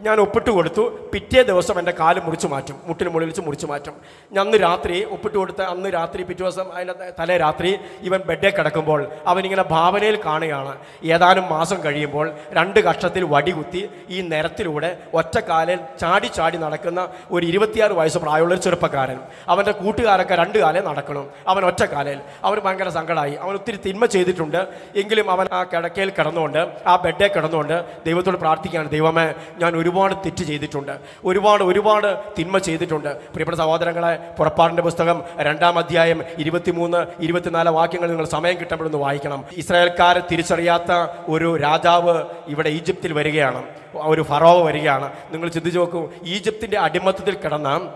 ഞാൻ ഒപ്പിട്ട് കൊടുത്തു. പിറ്റേ ദിവസം എന്റെ കാൽ മുറിച്ചു മാറ്റും. മുട്ടിന് മുകളിൽ വെച്ച് മുറിച്ചു മാറ്റും. ഞാൻ അന്ന് രാത്രി ഒപ്പിട്ട് കൊടുത്ത അന്ന് രാത്രി പിറ്റേ ദിവസം അതിന്റെ തലേ രാത്രി ഇവൻ ബെഡേ കിടക്കുമ്പോൾ അവനിങ്ങനെ ഭാവനയിൽ കാണുകയാണ്. ഏതാനും മാസം കഴിയുമ്പോൾ രണ്ട് കഷ്ടത്തിൽ വടികുത്തി ഈ നിരത്തിലൂടെ ഒറ്റക്കാലിൽ കാലിൽ ചാടി ചാടി നടക്കുന്ന ഒരു ഇരുപത്തിയാറ് വയസ്സ് പ്രായമുള്ള ഒരു ചെറുപ്പക്കാരൻ. അവന്റെ കൂട്ടുകാരൊക്കെ രണ്ട് കാലേ നടക്കണം. അവൻ ഒറ്റ കാലിൽ അവന് ഭയങ്കര സങ്കടമായി അവൻ ഒത്തിരി തിന്മ ചെയ്തിട്ടുണ്ട്. എങ്കിലും അവൻ ആ കിടക്കയിൽ കിടന്നുകൊണ്ട് ആ ബെഡേ കിടന്നുകൊണ്ട് ദൈവത്തോട് പ്രാർത്ഥിക്കുകയാണ്. ദൈവമേ ഞാൻ ഒരുപാട് തെറ്റ് ചെയ്തിട്ടുണ്ട്. ഒരുപാട് ഒരുപാട് തിന്മ ചെയ്തിട്ടുണ്ട്. പ്രിയപ്പെട്ട സഹോദരങ്ങളെ പുറപ്പാടിന്റെ പുസ്തകം രണ്ടാം അധ്യായം ഇരുപത്തിമൂന്ന് ഇരുപത്തിനാല് വാക്യങ്ങൾ നിങ്ങൾ സമയം കിട്ടുമ്പോഴൊന്ന് വായിക്കണം. ഇസ്രായേൽക്കാരെ തിരിച്ചറിയാത്ത ഒരു രാജാവ് ഇവിടെ ഈജിപ്തിൽ വരികയാണ്. ഒരു ഫറോവ് വരികയാണ്. നിങ്ങൾ ചിന്തിച്ചു നോക്കൂ ഈജിപ്തിന്റെ അടിമത്തത്തിൽ കിടന്ന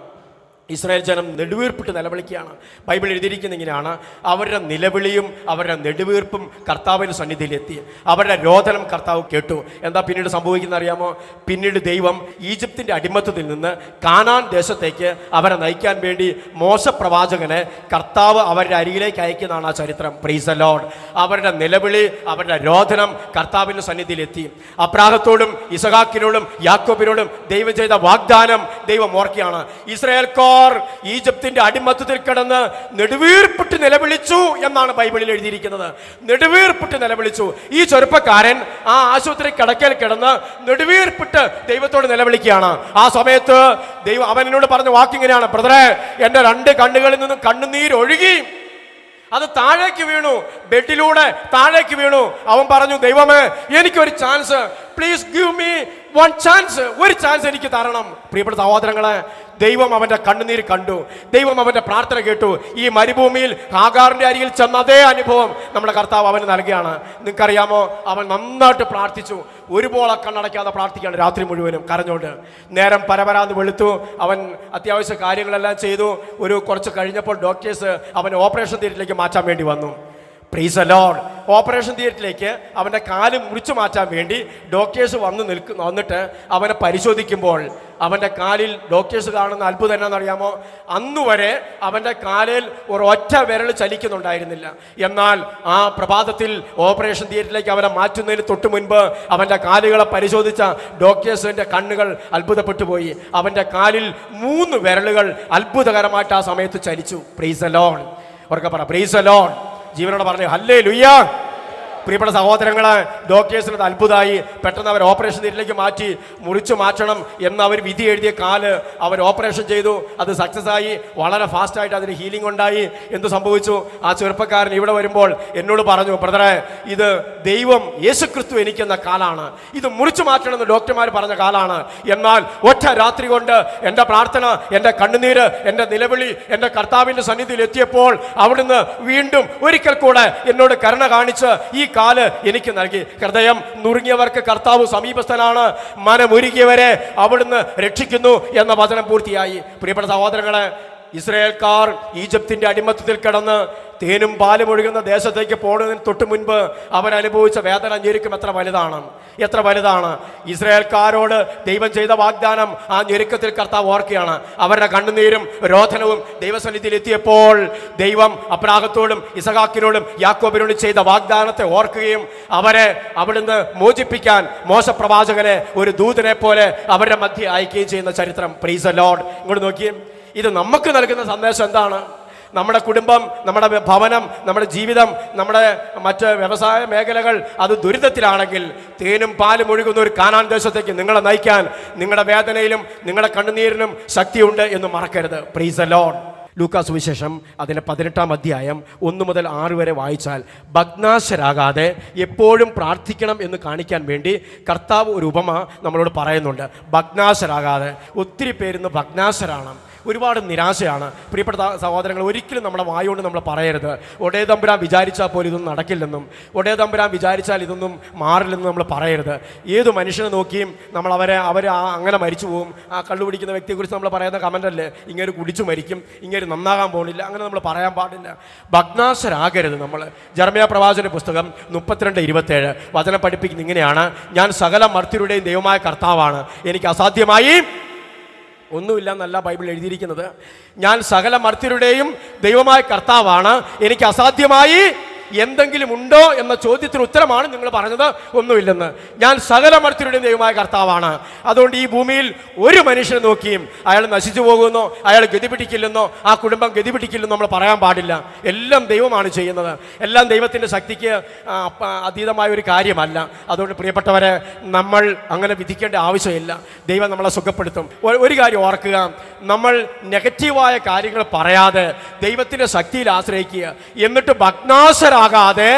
ഇസ്രായേൽ ജനം നെടുവീർപ്പിട്ട് നിലവിളിക്കുകയാണ്. ബൈബിൾ എഴുതിയിരിക്കുന്ന ഇങ്ങനെയാണ് അവരുടെ നിലവിളിയും അവരുടെ നെടുവീർപ്പും കർത്താവിന്റെ സന്നിധിയിലെത്തി അവരുടെ രോദനം കർത്താവ് കേട്ടു. എന്താ പിന്നീട് സംഭവിക്കുന്ന അറിയാമോ? പിന്നീട് ദൈവം ഈജിപ്തിന്റെ അടിമത്തത്തിൽ നിന്ന് കാനാൻ ദേശത്തേക്ക് അവരെ നയിക്കാൻ വേണ്ടി മോശപ്രവാചകനെ കർത്താവ് അവരുടെ അരികിലേക്ക് അയക്കുന്നതാണ് ആ ചരിത്രം. പ്രീസ് ലോഡ് അവരുടെ നിലവിളി അവരുടെ രോദനം കർത്താവിന്റെ സന്നിധിയിലെത്തി അപ്രാഹത്തോടും ഇസഹാക്കിനോടും യാക്കോബിനോടും ദൈവം ചെയ്ത വാഗ്ദാനം ദൈവം ഓർക്കുകയാണ്. ഇസ്രായേൽക്കാർ ഈജിപ്തിന്റെ അടിമത്തത്തിൽ കിടന്ന് നെടുവീർപ്പിട്ട് നിലവിളിച്ചു എന്നാണ് ബൈബിളിൽ എഴുതിയിരിക്കുന്നത്. നെടുവീർപ്പിട്ട് നിലവിളിച്ചു. ഈ ചെറുപ്പക്കാരൻ ആ ആശുപത്രി കിടക്കൽ കിടന്ന് നെടുവീർപ്പിട്ട് ദൈവത്തോട് നിലവിളിക്കുകയാണ്. ആ സമയത്ത് ദൈവം അവനോട് പറഞ്ഞ വാക്കിങ്ങനെയാണ് ബ്രദറെ എന്റെ രണ്ട് കണ്ണുകളിൽ നിന്നും കണ്ണുനീരൊഴുകി അത് താഴേക്ക് വീണു. ബെഡിലൂടെ താഴേക്ക് വീണു. അവൻ പറഞ്ഞു ദൈവമേ എനിക്കൊരു chance. Please give me one chance ഒരു ചാൻസ് എനിക്ക് തരണം. പ്രിയപ്പെട്ട സഹോദരങ്ങളെ ദൈവം അവന്റെ കണ്ണുനീർ കണ്ടു. ദൈവം അവന്റെ പ്രാർത്ഥന കേട്ടു. ഈ മരുഭൂമിയിൽ ആകാറിന്റെ അരികിൽ ചെന്ന അതേ അനുഭവം നമ്മുടെ കർത്താവ് അവന് നൽകുകയാണ്. നിങ്ങൾക്കറിയാമോ? അവൻ നന്നായിട്ട് പ്രാർത്ഥിച്ചു. ഒരുപോലെ കണ്ണടയ്ക്കാതെ പ്രാർത്ഥിക്കുകയാണ് രാത്രി മുഴുവനും കരഞ്ഞോണ്ട് നേരം പരപരാന്ന് വെളുത്തു. അവൻ അത്യാവശ്യ കാര്യങ്ങളെല്ലാം ചെയ്തു. ഒരു കുറച്ച് കഴിഞ്ഞപ്പോൾ ഡോക്ടേഴ്സ് അവൻ ഓപ്പറേഷൻ തിയേറ്ററിലേക്ക് മാറ്റാൻ വേണ്ടി വന്നു. പ്രീസ് അലോഡ് ഓപ്പറേഷൻ തിയേറ്ററിലേക്ക് അവന്റെ കാൽ മുറിച്ചു മാറ്റാൻ വേണ്ടി ഡോക്ടേഴ്സ് വന്ന് നിൽക്ക് വന്നിട്ട് അവനെ പരിശോധിക്കുമ്പോൾ അവന്റെ കാലിൽ ഡോക്ടേഴ്സ് കാണുന്ന അത്ഭുതം എന്നാണെന്നറിയാമോ അന്ന് വരെ അവന്റെ കാലിൽ ഒരു ഒറ്റ വിരൽ ചലിക്കുന്നുണ്ടായിരുന്നില്ല. എന്നാൽ ആ പ്രഭാതത്തിൽ ഓപ്പറേഷൻ തിയേറ്ററിലേക്ക് അവനെ മാറ്റുന്നതിന് തൊട്ട് മുൻപ് അവന്റെ കാലുകളെ പരിശോധിച്ച ഡോക്ടേഴ്സിന്റെ കണ്ണുകൾ അത്ഭുതപ്പെട്ടു പോയി. അവന്റെ കാലിൽ മൂന്ന് വിരലുകൾ അത്ഭുതകരമായിട്ട് ആ സമയത്ത് ചലിച്ചു. പ്രീസ് അലോൺ ഉറക്കെ പറ പ്രീസ് ലോൺ ജീവനോട് പറഞ്ഞു ഹല്ലേ ലുയ്യാ പ്രിയപ്പെട്ട സഹോദരങ്ങൾ ഡോക്ടേഴ്സിന് അത് അത്ഭുതമായി. പെട്ടെന്ന് അവർ ഓപ്പറേഷൻ തീരിലേക്ക് മാറ്റി മുറിച്ചു മാറ്റണം എന്ന് അവർ വിധി എഴുതിയ കാൽ അവർ ഓപ്പറേഷൻ ചെയ്തു. അത് സക്സസ് ആയി. വളരെ ഫാസ്റ്റായിട്ട് അതിന് ഹീലിംഗ് ഉണ്ടായി. എന്ത് സംഭവിച്ചു? ആ ചെറുപ്പക്കാരൻ ഇവിടെ വരുമ്പോൾ എന്നോട് പറഞ്ഞു ബ്രദറെ ഇത് ദൈവം യേശുക്രിസ്തു എനിക്കെന്ന കാലാണ്. ഇത് മുറിച്ചു മാറ്റണം എന്ന് ഡോക്ടർമാർ പറഞ്ഞ കാലാണ്. എന്നാൽ ഒറ്റ രാത്രി കൊണ്ട് എന്റെ പ്രാർത്ഥന എന്റെ കണ്ണുനീര് എന്റെ നിലവിളി എന്റെ കർത്താവിന്റെ സന്നിധിയിൽ എത്തിയപ്പോൾ അവിടുന്ന് വീണ്ടും ഒരിക്കൽ കൂടെ എന്നോട് കരുണ കാണിച്ച് ഈ കാൽ എനിക്ക് നൽകി. ഹൃദയം നുറുങ്ങിയവർക്ക് കർത്താവ് സമീപസ്ഥനാണ്. മനമുരുകിയവരെ അവിടുന്ന് രക്ഷിക്കുന്നു എന്ന വചനം പൂർത്തിയായി. പ്രിയപ്പെട്ട സഹോദരങ്ങളെ ഇസ്രയേൽക്കാർ ഈജിപ്തിന്റെ അടിമത്തത്തിൽ കിടന്ന് തേനും പാലും ഒഴുകുന്ന ദേശത്തേക്ക് പോകുന്നതിന് തൊട്ട് മുൻപ് അവൻ അനുഭവിച്ച വേദന ഞെരുക്കും എത്ര വലുതാണ്. എത്ര വലുതാണ്? ഇസ്രായേൽക്കാരോട് ദൈവം ചെയ്ത വാഗ്ദാനം ആ ഞെരുക്കത്തിൽ കർത്താവ് ഓർക്കുകയാണ്. അവരുടെ കണ്ണുനീരും രോധനവും ദൈവസന്നിധിയിൽ എത്തിയപ്പോൾ ദൈവം അപ്രാഹത്തോടും ഇസഹാക്കിനോടും യാക്കോബിനോടും ചെയ്ത വാഗ്ദാനത്തെ ഓർക്കുകയും അവരെ അവിടുന്ന് മോചിപ്പിക്കാൻ മോശപ്രവാചകനെ ഒരു ദൂതനെ പോലെ അവരുടെ മധ്യ അയക്കുകയും ചെയ്യുന്ന ചരിത്രം. പ്രീസ് ലോഡ് ഇങ്ങോട്ട് നോക്കിയേ. ഇത് നമുക്ക് നൽകുന്ന സന്ദേശം എന്താണ്? നമ്മുടെ കുടുംബം നമ്മുടെ ഭവനം നമ്മുടെ ജീവിതം നമ്മുടെ മറ്റ് വ്യവസായ മേഖലകൾ അത് ദുരിതത്തിലാണെങ്കിൽ തേനും പാലും ഒഴുകുന്ന ഒരു കാനാൻ ദേശത്തേക്ക് നിങ്ങളെ നയിക്കാൻ നിങ്ങളുടെ വേദനയിലും നിങ്ങളുടെ കണ്ണുനീരിനും ശക്തിയുണ്ട് എന്ന് മറക്കരുത്. പ്രീസ് ലോൺ ലൂക്കാ സുവിശേഷം അതിന്റെ പതിനെട്ടാം അധ്യായം ഒന്ന് മുതൽ ആറ് വരെ വായിച്ചാൽ ഭഗ്നാശരാകാതെ എപ്പോഴും പ്രാർത്ഥിക്കണം എന്ന് കാണിക്കാൻ വേണ്ടി കർത്താവ് ഒരു ഉപമ നമ്മളോട് പറയുന്നുണ്ട്. ഭഗ്നാശരാകാതെ ഒത്തിരി പേരിന്ന് ഭഗ്നാശരാണ് ഒരുപാട് നിരാശയാണ്. പ്രിയപ്പെട്ട സഹോദരങ്ങൾ ഒരിക്കലും നമ്മുടെ വായുകൊണ്ട് നമ്മൾ പറയരുത്. ഒടേ തമ്പുരാൻ വിചാരിച്ചാൽ പോലും ഇതൊന്നും നടക്കില്ലെന്നും ഒടേ തമ്പുരാൻ വിചാരിച്ചാൽ ഇതൊന്നും മാറില്ലെന്നും നമ്മൾ പറയരുത്. ഏത് മനുഷ്യനെ നോക്കിയും നമ്മൾ അവരെ അവർ അങ്ങനെ മരിച്ചു പോകും ആ കള്ളു പിടിക്കുന്ന വ്യക്തിയെക്കുറിച്ച് നമ്മൾ പറയുന്ന കമന്റല്ലേ ഇങ്ങനെ കുടിച്ചു മരിക്കും ഇങ്ങനെ നന്നാകാൻ പോകുന്നില്ല അങ്ങനെ നമ്മൾ പറയാൻ പാടില്ല. ഭഗ്നാശരാകരുത് നമ്മൾ ജർമ്മയ പ്രവാചന പുസ്തകം മുപ്പത്തിരണ്ട് ഇരുപത്തേഴ് വചനം പഠിപ്പിക്കുന്ന ഇങ്ങനെയാണ്. ഞാൻ സകല മർത്യരുടെയും ദൈവമായ കർത്താവാണ്. എനിക്ക് അസാധ്യമായി ഒന്നുമില്ല എന്നല്ല ബൈബിൾ എഴുതിയിരിക്കുന്നത്. ഞാൻ സകല മർത്യരുടെയും ദൈവമായ കർത്താവാണ്. എനിക്ക് അസാധ്യമായി എന്തെങ്കിലും ഉണ്ടോ എന്ന ചോദ്യത്തിന് ഉത്തരമാണ് നിങ്ങൾ പറഞ്ഞത്. ഒന്നുമില്ലെന്ന്. ഞാൻ സകല മനുഷ്യരുടെയും ദൈവമായ കർത്താവാണ്. അതുകൊണ്ട് ഈ ഭൂമിയിൽ ഒരു മനുഷ്യനെ നോക്കിയും അയാൾ നശിച്ചു പോകുന്നോ അയാൾ ഗതി പിടിക്കില്ലെന്നോ ആ കുടുംബം ഗതി പിടിക്കില്ലെന്നോ നമ്മൾ പറയാൻ പാടില്ല. എല്ലാം ദൈവമാണ് ചെയ്യുന്നത്. എല്ലാം ദൈവത്തിന്റെ ശക്തിക്ക് അതീതമായ ഒരു കാര്യമല്ല. അതുകൊണ്ട് പ്രിയപ്പെട്ടവരെ നമ്മൾ അങ്ങനെ വിധിക്കേണ്ട ആവശ്യമില്ല. ദൈവം നമ്മളെ സുഖപ്പെടുത്തും. ഒരു കാര്യം ഓർക്കുക. നമ്മൾ നെഗറ്റീവായ കാര്യങ്ങൾ പറയാതെ ദൈവത്തിന്റെ ശക്തിയിൽ ആശ്രയിക്കുക. എന്നിട്ട് ഭഗ്നാശരാകാതെ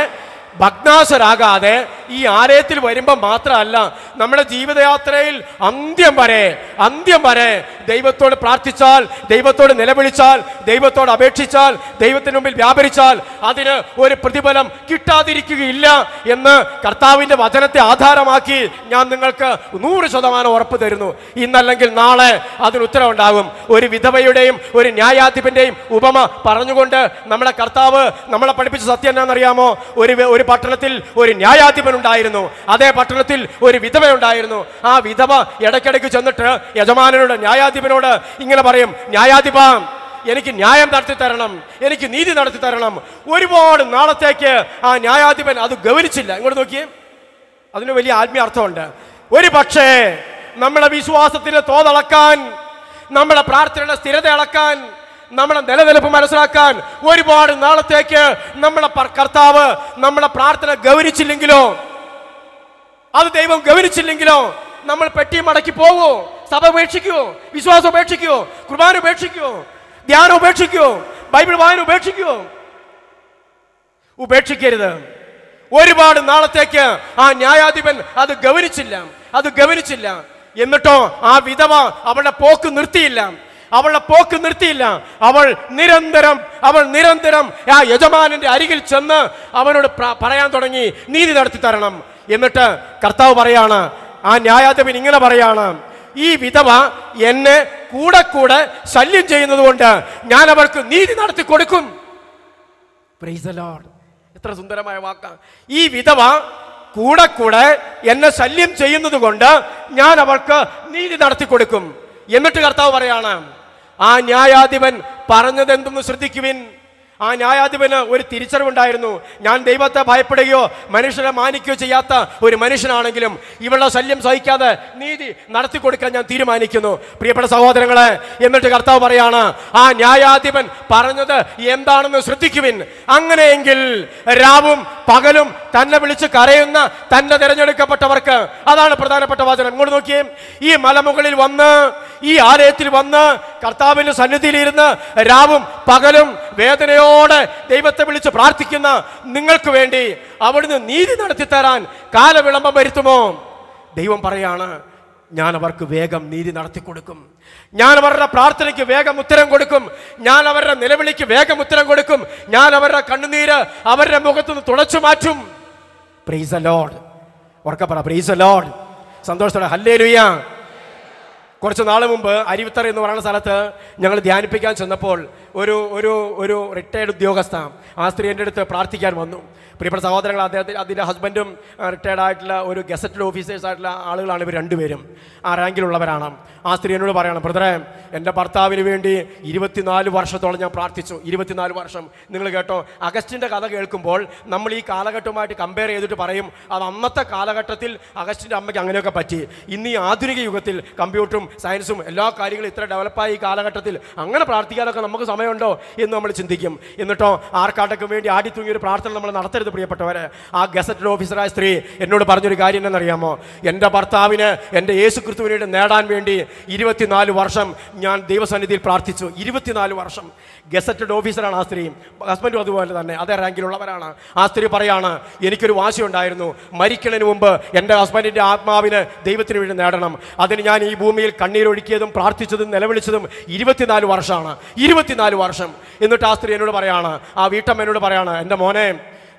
ഭഗ്നാശരാകാതെ ഈ ആലയത്തിൽ വരുമ്പോൾ മാത്രമല്ല നമ്മുടെ ജീവിതയാത്രയിൽ അന്ത്യം വരെ അന്ത്യം വരെ ദൈവത്തോട് പ്രാർത്ഥിച്ചാൽ ദൈവത്തോട് നിലവിളിച്ചാൽ ദൈവത്തോട് അപേക്ഷിച്ചാൽ ദൈവത്തിന് മുമ്പിൽ വ്യാപരിച്ചാൽ അതിന് ഒരു പ്രതിഫലം കിട്ടാതിരിക്കുകയില്ല എന്ന് കർത്താവിന്റെ വചനത്തെ ആധാരമാക്കി ഞാൻ നിങ്ങൾക്ക് നൂറ് ശതമാനം ഉറപ്പ് തരുന്നു. ഇന്നല്ലെങ്കിൽ നാളെ അതിന് ഉത്തരവുണ്ടാകും. ഒരു വിധവയുടെയും ഒരു ന്യായാധിപന്റെയും ഉപമ പറഞ്ഞുകൊണ്ട് നമ്മളെ കർത്താവ് നമ്മളെ പഠിപ്പിച്ച സത്യം എന്താണെന്നറിയാമോ ഒരു വെ- ഒരു പട്ടണത്തിൽ ഒരു ന്യായാധിപൻ ഉണ്ടായിരുന്നു അതേ പട്ടണത്തിൽ ഒരു വിധവ ഉണ്ടായിരുന്നു ആ വിധവ ഇടയ്ക്കിടയ്ക്ക് ചെന്നിട്ട് യജമാനനോട് ന്യായാധിപനോട് ഇങ്ങനെ പറയും ന്യായാധിപ എനിക്ക് ന്യായം നടത്തി തരണം എനിക്ക് നീതി നടത്തി തരണം. ഒരുപാട് നാളത്തേക്ക് ആ ന്യായാധിപൻ അത് ഗൗനിച്ചില്ല ഇങ്ങോട്ട് നോക്കിയേ. അതിന് വലിയ ആത്മീയ അർത്ഥമുണ്ട്. ഒരു പക്ഷേ നമ്മുടെ വിശ്വാസത്തിന്റെ തോതളക്കാൻ നമ്മുടെ പ്രാർത്ഥനയുടെ സ്ഥിരത അളക്കാൻ നമ്മുടെ നിലനിൽപ്പ് മനസ്സിലാക്കാൻ ഒരുപാട് നാളത്തേക്ക് നമ്മുടെ കർത്താവ് നമ്മുടെ പ്രാർത്ഥന ഗൗരിച്ചില്ലെങ്കിലോ? അത് ദൈവം ഗൗരിച്ചില്ലെങ്കിലോ? നമ്മൾ പെട്ടി മടക്കി പോവോ? സഭ ഉപേക്ഷിക്കുവോ വിശ്വാസം ഉപേക്ഷിക്കുവോ കുർബാന ഉപേക്ഷിക്കുവോ ധ്യാനം ഉപേക്ഷിക്കുവോ ബൈബിൾ വായന ഉപേക്ഷിക്കുവോ ഉപേക്ഷിക്കരുത്. ഒരുപാട് നാളത്തേക്ക് ആ ന്യായാധിപൻ അത് ഗൗരിച്ചില്ല. അത് ഗൗരിച്ചില്ല. എന്നിട്ടോ ആ വിധവ അവളുടെ പോക്ക് നിർത്തിയില്ല. അവളുടെ പോക്ക് നിർത്തിയില്ല. അവൾ നിരന്തരം അവൾ നിരന്തരം ആ യജമാനന്റെ അരികിൽ ചെന്ന് അവനോട് പറയാൻ തുടങ്ങി. നീതി നടത്തി തരണം. എന്നിട്ട് കർത്താവ് പറയാണ് ആ ന്യായാധിപൻ ഇങ്ങനെ പറയാണ് ഈ വിധവ എന്നെ കൂടെ കൂടെ ശല്യം ചെയ്യുന്നത് കൊണ്ട് ഞാൻ അവർക്ക് നീതി നടത്തി കൊടുക്കും. എത്ര സുന്ദരമായ വാക്കാണ് ഈ വിധവ കൂടെ കൂടെ എന്നെ ശല്യം ചെയ്യുന്നത് കൊണ്ട് ഞാൻ അവൾക്ക് നീതി നടത്തി കൊടുക്കും. എന്നിട്ട് കർത്താവ് പറയാണ് ആ ന്യായാധിപൻ പറഞ്ഞതെന്തെന്ന് ശ്രദ്ധിക്കുവിൻ. ആ ന്യായാധിപന് ഒരു തിരിച്ചറിവുണ്ടായിരുന്നു. ഞാൻ ദൈവത്തെ ഭയപ്പെടുകയോ മനുഷ്യരെ മാനിക്കുകയോ ചെയ്യാത്ത ഒരു മനുഷ്യനാണെങ്കിലും ഇവളുടെ ശല്യം സഹിക്കാതെ നീതി നടത്തി കൊടുക്കാൻ ഞാൻ തീരുമാനിക്കുന്നു. പ്രിയപ്പെട്ട സഹോദരങ്ങളെ എന്നിട്ട് കർത്താവ് പറയാണ് ആ ന്യായാധിപൻ പറഞ്ഞത് എന്താണെന്ന് ശ്രദ്ധിക്കുവിൻ. അങ്ങനെയെങ്കിൽ രാവും പകലും തന്നെ വിളിച്ച് കരയുന്ന തന്നെ തിരഞ്ഞെടുക്കപ്പെട്ടവർക്ക് അതാണ് പ്രധാനപ്പെട്ട വാചനം. ഇങ്ങോട്ട് നോക്കിയേ. ഈ മലമുകളിൽ വന്ന് ഈ ആലയത്തിൽ വന്ന് കർത്താവിന്റെ സന്നിധിയിലിരുന്ന് രാവും പകലും വേദനയോടെ ദൈവത്തെ വിളിച്ച് പ്രാർത്ഥിക്കുന്ന നിങ്ങൾക്ക് വേണ്ടി അവിടുന്ന് നീതി നടത്തി തരാൻ കാലവിളംബം വരുത്തുമോ? ദൈവം പറയാണ് ഞാൻ അവർക്ക് വേഗം നീതി നടത്തി കൊടുക്കും. ഞാൻ അവരുടെ പ്രാർത്ഥനയ്ക്ക് വേഗം ഉത്തരം കൊടുക്കും. ഞാൻ അവരുടെ നിലവിളിക്ക് വേഗം ഉത്തരം കൊടുക്കും. ഞാൻ അവരുടെ കണ്ണുനീര് അവരുടെ മുഖത്തുനിന്ന് തുടച്ചു മാറ്റും. പ്രൈസ് ലോഡ് ഉറക്കപ്പറ പറ പ്രൈസ് ലോഡ് സന്തോഷത്തോടെ ഹല്ലേ കുറച്ച് നാൾ മുമ്പ് അരിവിത്തറ എന്ന് പറയുന്ന സ്ഥലത്ത് ഞങ്ങൾ ധ്യാനിപ്പിക്കാൻ ചെന്നപ്പോൾ ഒരു ഒരു ഒരു റിട്ടയർഡ് ഉദ്യോഗസ്ഥ ആ സ്ത്രീ എന്റെ അടുത്ത് പ്രാർത്ഥിക്കാൻ വന്നു. പ്രിയപ്പെട്ട സഹോദരങ്ങൾ അദ്ദേഹത്തിന് അതിന്റെ ഹസ്ബൻഡും റിട്ടയർഡ് ആയിട്ടുള്ള ഒരു ഗസറ്റഡ് ഓഫീസേഴ്സ് ആയിട്ടുള്ള ആളുകളാണ് ഇവർ രണ്ടുപേരും. ആ റാങ്കിലുള്ളവരാണ് ആ സ്ത്രീ എന്നോട് പറയണം ബ്രദറെ എന്റെ ഭർത്താവിന് വേണ്ടി ഇരുപത്തിനാല് വർഷത്തോളം ഞാൻ പ്രാർത്ഥിച്ചു. ഇരുപത്തിനാല് വർഷം. നിങ്ങൾ കേട്ടോ അഗസ്റ്റിന്റെ കഥ കേൾക്കുമ്പോൾ നമ്മൾ ഈ കാലഘട്ടവുമായിട്ട് കമ്പയർ ചെയ്തിട്ട് പറയും അത് അന്നത്തെ കാലഘട്ടത്തിൽ അഗസ്റ്റിന്റെ അമ്മയ്ക്ക് അങ്ങനെയൊക്കെ പറ്റി. ഇന്ന് ഈ ആധുനിക യുഗത്തിൽ കമ്പ്യൂട്ടറും സയൻസും എല്ലാ കാര്യങ്ങളും ഇത്ര ഡെവലപ്പായ ഈ കാലഘട്ടത്തിൽ അങ്ങനെ പ്രാർത്ഥിക്കാനൊക്കെ നമുക്ക് സമയമുണ്ടോ എന്ന് നമ്മൾ ചിന്തിക്കും. എന്നിട്ടോ ആർക്കാട്ടൊക്കെ വേണ്ടി ആടിത്തൂങ്ങിയ ഒരു പ്രാർത്ഥന നമ്മൾ നടത്തരുത് പ്രിയപ്പെട്ടവരെ. ആ ഗസറ്റഡ് ഓഫീസറായ സ്ത്രീ എന്നോട് പറഞ്ഞൊരു കാര്യം എന്നറിയാമോ എന്റെ ഭർത്താവിന് എന്റെ യേശു ക്രിസ്തുവിനോട് നേടാൻ വേണ്ടി ഇരുപത്തിനാല് വർഷം ഞാൻ ദൈവസന്നിധിയിൽ പ്രാർത്ഥിച്ചു. ഇരുപത്തിനാല് വർഷം. ഗസറ്റഡ് ഓഫീസറാണ് ആ സ്ത്രീ. ഹസ്ബൻഡും അതുപോലെ തന്നെ അതേ റാങ്കിലുള്ളവരാണ്. ആ സ്ത്രീ പറയാണ് എനിക്കൊരു വാശിയുണ്ടായിരുന്നു. മരിക്കണതിന് മുമ്പ് എന്റെ ഹസ്ബൻഡിന്റെ ആത്മാവിന് ദൈവത്തിന് വേണ്ടി നേടണം. അതിന് ഞാൻ ഈ ഭൂമിയിൽ കണ്ണീരൊഴുക്കിയതും പ്രാർത്ഥിച്ചതും നിലവിളിച്ചതും ഇരുപത്തിനാല് വർഷമാണ്. ഇരുപത്തിനാല് വർഷം. എന്നിട്ട് ആ സ്ത്രീ എന്നോട് പറയാണ് ആ വീട്ടമ്മ പറയാണ് എന്റെ മോനെ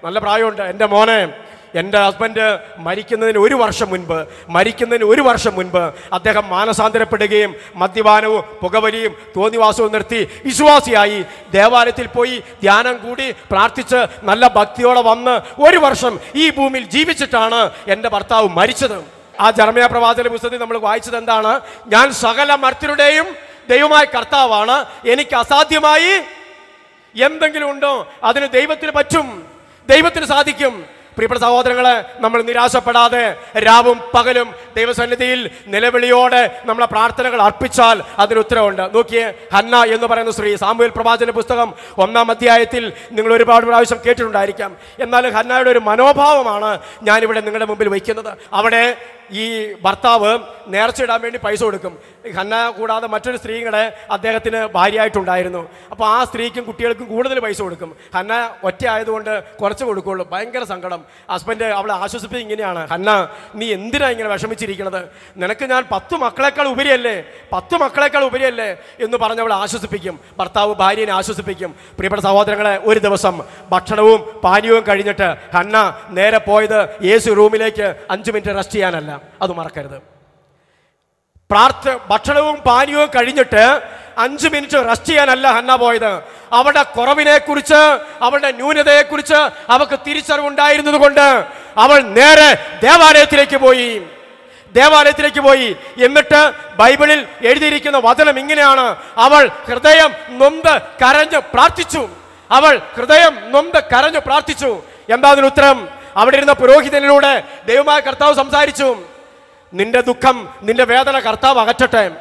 നല്ല പ്രായമുണ്ട്. എന്റെ മോനെ എന്റെ ഹസ്ബൻഡ് മരിക്കുന്നതിന് ഒരു വർഷം മുൻപ് മരിക്കുന്നതിന് ഒരു വർഷം മുൻപ് അദ്ദേഹം മാനസാന്തരപ്പെടുകയും മദ്യപാനവും പുകവലിയും തോന്നിവാസവും നിർത്തി വിശ്വാസിയായി. ദേവാലയത്തിൽ പോയി ധ്യാനം കൂടി പ്രാർത്ഥിച്ച് നല്ല ഭക്തിയോടെ വന്ന് ഒരു വർഷം ഈ ഭൂമിയിൽ ജീവിച്ചിട്ടാണ് എന്റെ ഭർത്താവ് മരിച്ചത്. ആ ജർമ്മയ പ്രവാചക പുസ്തകത്തിൽ നമ്മൾ വായിച്ചത് എന്താണ്? ഞാൻ സകല മർത്തരുടെയും ദൈവമായ കർത്താവാണ്. എനിക്ക് അസാധ്യമായി എന്തെങ്കിലും ഉണ്ടോ? അതിന് ദൈവത്തിന് പറ്റും. ദൈവത്തിന് സാധിക്കും. പ്രിയപ്പെട്ട സഹോദരങ്ങളെ നമ്മൾ നിരാശപ്പെടാതെ രാവും പകലും ദൈവസന്നിധിയിൽ നിലവിളിയോടെ നമ്മളെ പ്രാർത്ഥനകൾ അർപ്പിച്ചാൽ അതിന് ഉത്തരവുണ്ട്. നോക്കിയേ ഹന്ന എന്ന് പറയുന്ന സ്ത്രീ സാമൂഹ്യ പ്രവാചന പുസ്തകം ഒന്നാം അധ്യായത്തിൽ നിങ്ങൾ ഒരുപാട് പ്രാവശ്യം കേട്ടിട്ടുണ്ടായിരിക്കാം. എന്നാലും ഹന്നയുടെ ഒരു മനോഭാവമാണ് ഞാനിവിടെ നിങ്ങളുടെ മുമ്പിൽ വയ്ക്കുന്നത്. അവിടെ ഈ ഭർത്താവ് നേർച്ചയിടാൻ വേണ്ടി പൈസ കൊടുക്കും. ഹന്ന കൂടാതെ മറ്റൊരു സ്ത്രീകളെ അദ്ദേഹത്തിന് ഭാര്യയായിട്ടുണ്ടായിരുന്നു. അപ്പോൾ ആ സ്ത്രീക്കും കുട്ടികൾക്കും കൂടുതൽ പൈസ കൊടുക്കും. ഹന്ന ഒറ്റ ആയതുകൊണ്ട് കുറച്ച് കൊടുക്കുള്ളൂ. ഭയങ്കര സങ്കടം. ഹസ്ബൻഡ് അവളെ ആശ്വസിപ്പിച്ച് ഇങ്ങനെയാണ്. ഹന്ന നീ എന്തിനാ ഇങ്ങനെ വിഷമിച്ചിരിക്കുന്നത് നിനക്ക് ഞാൻ പത്ത് മക്കളെക്കാൾ ഉപരിയല്ലേ? പത്ത് മക്കളെക്കാൾ ഉപരിയല്ലേ? എന്ന് പറഞ്ഞ് അവളെ ആശ്വസിപ്പിക്കും. ഭർത്താവ് ഭാര്യനെ ആശ്വസിപ്പിക്കും. പ്രിയപ്പെട്ട സഹോദരങ്ങളെ ഒരു ദിവസം ഭക്ഷണവും പാനീയവും കഴിഞ്ഞിട്ട് ഹന്ന നേരെ പോയത് യേശു റൂമിലേക്ക് അഞ്ച് മിനിറ്റ് റെസ്റ്റ് ചെയ്യാനല്ല. അത് മറക്കരുത്. പ്രാർത്ഥ ഭക്ഷണവും പാനീയവും കഴിഞ്ഞിട്ട് അഞ്ച് മിനിറ്റ് റെസ്റ്റ് ചെയ്യാനല്ല ഹന്ന പോയത്. അവളുടെ കുറവിനെ കുറിച്ച് അവളുടെ ന്യൂനതയെ കുറിച്ച് അവൾക്ക് തിരിച്ചറിവുണ്ടായിരുന്നത് കൊണ്ട് അവൾ നേരെ ദേവാലയത്തിലേക്ക് പോയി. ദേവാലയത്തിലേക്ക് പോയി. എന്നിട്ട് ബൈബിളിൽ എഴുതിയിരിക്കുന്ന വചനം ഇങ്ങനെയാണ്. അവൾ ഹൃദയം നൊന്ത് കരഞ്ഞ് പ്രാർത്ഥിച്ചു. അവൾ ഹൃദയം നൊന്ത് കരഞ്ഞ് പ്രാർത്ഥിച്ചു. എന്താ അതിന് ഉത്തരം? അവിടെ ഇരുന്ന പുരോഹിതനിലൂടെ ദൈവമായ കർത്താവ് സംസാരിച്ചു. നിന്റെ ദുഃഖം നിന്റെ വേദന കർത്താവ് അകറ്റട്ടെ.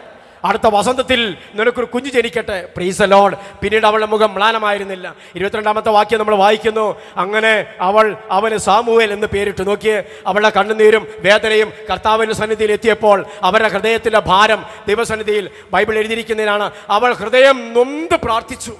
അടുത്ത വസന്തത്തിൽ നിനക്കൊരു കുഞ്ഞ് ജനിക്കട്ടെ. പ്രീസ് ലോഡ് പിന്നീട് അവളുടെ മുഖം മ്ലാനമായിരുന്നില്ല. ഇരുപത്തിരണ്ടാമത്തെ വാക്യം നമ്മൾ വായിക്കുന്നു. അങ്ങനെ അവൾ അവന് സാമുവേൽ എന്ന് പേരിട്ട്. നോക്കി അവളുടെ കണ്ണുനീരും വേദനയും കർത്താവിന്റെ സന്നിധിയിൽ എത്തിയപ്പോൾ അവരുടെ ഹൃദയത്തിന്റെ ഭാരം ദൈവസന്നിധിയിൽ ബൈബിൾ എഴുതിയിരിക്കുന്നതിനാണ്. അവൾ ഹൃദയം നൊന്ത് പ്രാർത്ഥിച്ചു.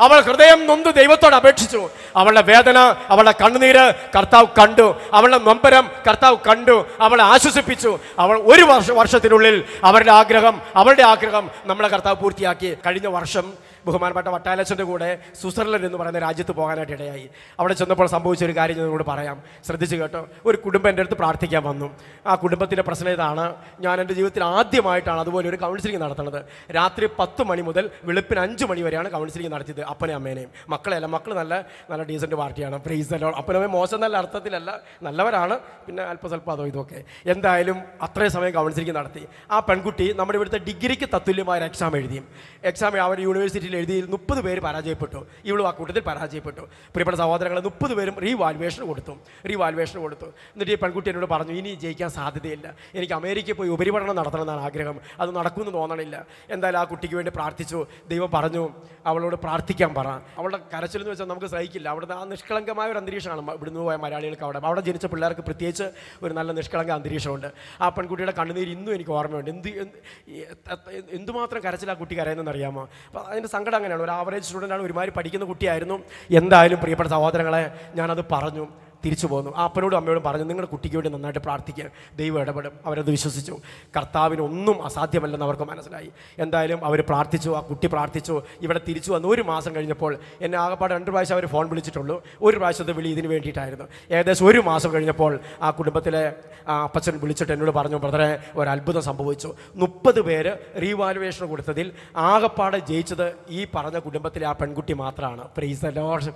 അവൾ ഹൃദയം നൊന്ത് ദൈവത്തോട് അപേക്ഷിച്ചു. അവളുടെ വേദന അവളുടെ കണ്ണുനീര് കർത്താവ് കണ്ടു. അവളുടെ നൊമ്പരം കർത്താവ് കണ്ടു. അവളെ ആശ്വസിപ്പിച്ചു. അവൾ ഒരു വർഷ വർഷത്തിനുള്ളിൽ അവരുടെ ആഗ്രഹം അവളുടെ ആഗ്രഹം നമ്മളെ കർത്താവ് പൂർത്തിയാക്കി. കഴിഞ്ഞ വർഷം ബഹുമാനപ്പെട്ട വട്ടാലച്ചന്റെ കൂടെ സ്വിറ്റ്സർലൻഡ് എന്ന് പറയുന്ന രാജ്യത്ത് പോകാനായിട്ട് ഇടയായി. അവിടെ ചെന്നപ്പോൾ സംഭവിച്ച ഒരു കാര്യം ഞാൻ നിങ്ങളോട് പറയാം. ശ്രദ്ധിച്ചു കേട്ടോ. ഒരു കുടുംബം എന്റെ അടുത്ത് പ്രാർത്ഥിക്കാൻ വന്നു. ആ കുടുംബത്തിന്റെ പ്രശ്നം ഇതാണ്. ഞാൻ എന്റെ ജീവിതത്തിൽ ആദ്യമായിട്ടാണ് അതുപോലെ ഒരു കൗൺസിലിംഗ് നടത്തുന്നത്. രാത്രി പത്ത് മണി മുതൽ വെളുപ്പിന് അഞ്ച് മണി വരെയാണ് കൗൺസിലിംഗ് നടത്തിയത് അപ്പനെയും അമ്മേനെയും. മക്കളെയല്ല മക്കൾ നല്ല നല്ല ഡീസന്റ് പാർട്ടിയാണ്. പ്രൈസ് അല്ലോ അപ്പനമ്മ മോശം നല്ല അർത്ഥത്തിലല്ല. നല്ലവരാണ്. പിന്നെ അല്പസ്വല്പം അതോ ഇതൊക്കെ. എന്തായാലും അത്രയും സമയം കൗൺസിലിംഗ് നടത്തി. ആ പെൺകുട്ടി നമ്മുടെ ഇവിടുത്തെ ഡിഗ്രിക്ക് തത്തുല്യമായ എക്സാം എഴുതിയും എക്സാം അവർ യൂണിവേഴ്സിറ്റിയിൽ എഴുതി മുപ്പത് പേര് പരാജയപ്പെട്ടു. ഇവളും ആ കൂട്ടത്തിൽ പരാജയപ്പെട്ടു. പ്രിയപ്പെട്ട സഹോദരങ്ങൾ മുപ്പത് പേരും റീവാലുവേഷൻ കൊടുത്തു. റീവാലുവേഷൻ കൊടുത്തു. എന്നിട്ട് ഈ പെൺകുട്ടി എന്നോട് പറഞ്ഞു ഇനി ജയിക്കാൻ സാധ്യതയില്ല. എനിക്ക് അമേരിക്കയിൽ പോയി ഉപരിപഠനം നടത്തണമെന്നാണ് ആഗ്രഹം. അത് നടക്കുമെന്ന് തോന്നണില്ല. എന്തായാലും ആ കുട്ടിക്ക് വേണ്ടി പ്രാർത്ഥിച്ചു. ദൈവം പറഞ്ഞു അവളോട് പ്രാർത്ഥിക്കാൻ പറ. അവളുടെ കരച്ചിലെന്ന് വെച്ചാൽ നമുക്ക് സഹിക്കില്ല. അവിടുത്തെ ആ നിഷ്കളങ്കമായ ഒരു അന്തരീക്ഷമാണ് ഇവിടുന്ന് പോയ മലയാളികൾക്ക് അവിടെ. അവിടെ ജനിച്ച പിള്ളേർക്ക് പ്രത്യേകിച്ച് ഒരു നല്ല നിഷ്കളങ്ക അന്തരീക്ഷമുണ്ട്. ആ പെൺകുട്ടിയുടെ കണ്ണുനീര് ഇന്നും എനിക്ക് ഓർമ്മയുണ്ട്. എന്ത് എന്തുമാത്രം കരച്ചിൽ ആ കുട്ടി കരയുന്നതെന്ന് അറിയാമോ? അപ്പോൾ അതിന്റെ സങ്കടം അങ്ങനെയാണ്. ഒരു ആവറേജ് സ്റ്റുഡന്റാണ് ഒരുമാതിരി പഠിക്കുന്ന കുട്ടിയായിരുന്നു. എന്തായാലും പ്രിയപ്പെട്ട സഹോദരങ്ങളെ ഞാനത് പറഞ്ഞു. തിരിച്ചു പോന്നു. ആ അപ്പനോടും അമ്മയോടും പറഞ്ഞു നിങ്ങളുടെ കുട്ടിക്ക് വേണ്ടി നന്നായിട്ട് പ്രാർത്ഥിക്കുക ദൈവം ഇടപെടും. അവരത് വിശ്വസിച്ചു. കർത്താവിന് ഒന്നും അസാധ്യമല്ലെന്ന് അവർക്ക് മനസ്സിലായി. എന്തായാലും അവർ പ്രാർത്ഥിച്ചു ആ കുട്ടി പ്രാർത്ഥിച്ചു ഇവിടെ തിരിച്ചു വന്നു. ഒരു മാസം കഴിഞ്ഞപ്പോൾ എന്നെ ആകെപ്പാട് രണ്ട് പ്രാവശ്യം അവർ ഫോൺ വിളിച്ചിട്ടുള്ളൂ. ഒരു പ്രാവശ്യത്തെ വിളി ഇതിന് വേണ്ടിയിട്ടായിരുന്നു. ഏകദേശം ഒരു മാസം കഴിഞ്ഞപ്പോൾ ആ കുടുംബത്തിലെ അപ്പച്ചൻ വിളിച്ചിട്ട് എന്നോട് പറഞ്ഞു ബ്രദറെ ഒരു അത്ഭുതം സംഭവിച്ചു. മുപ്പത് പേര് റീവാലുവേഷൻ കൊടുത്തതിൽ ആകെപ്പാട് ജയിച്ചത് ഈ പറഞ്ഞ കുടുംബത്തിലെ ആ പെൺകുട്ടി മാത്രമാണ് പ്രൈസ് ലോഡ്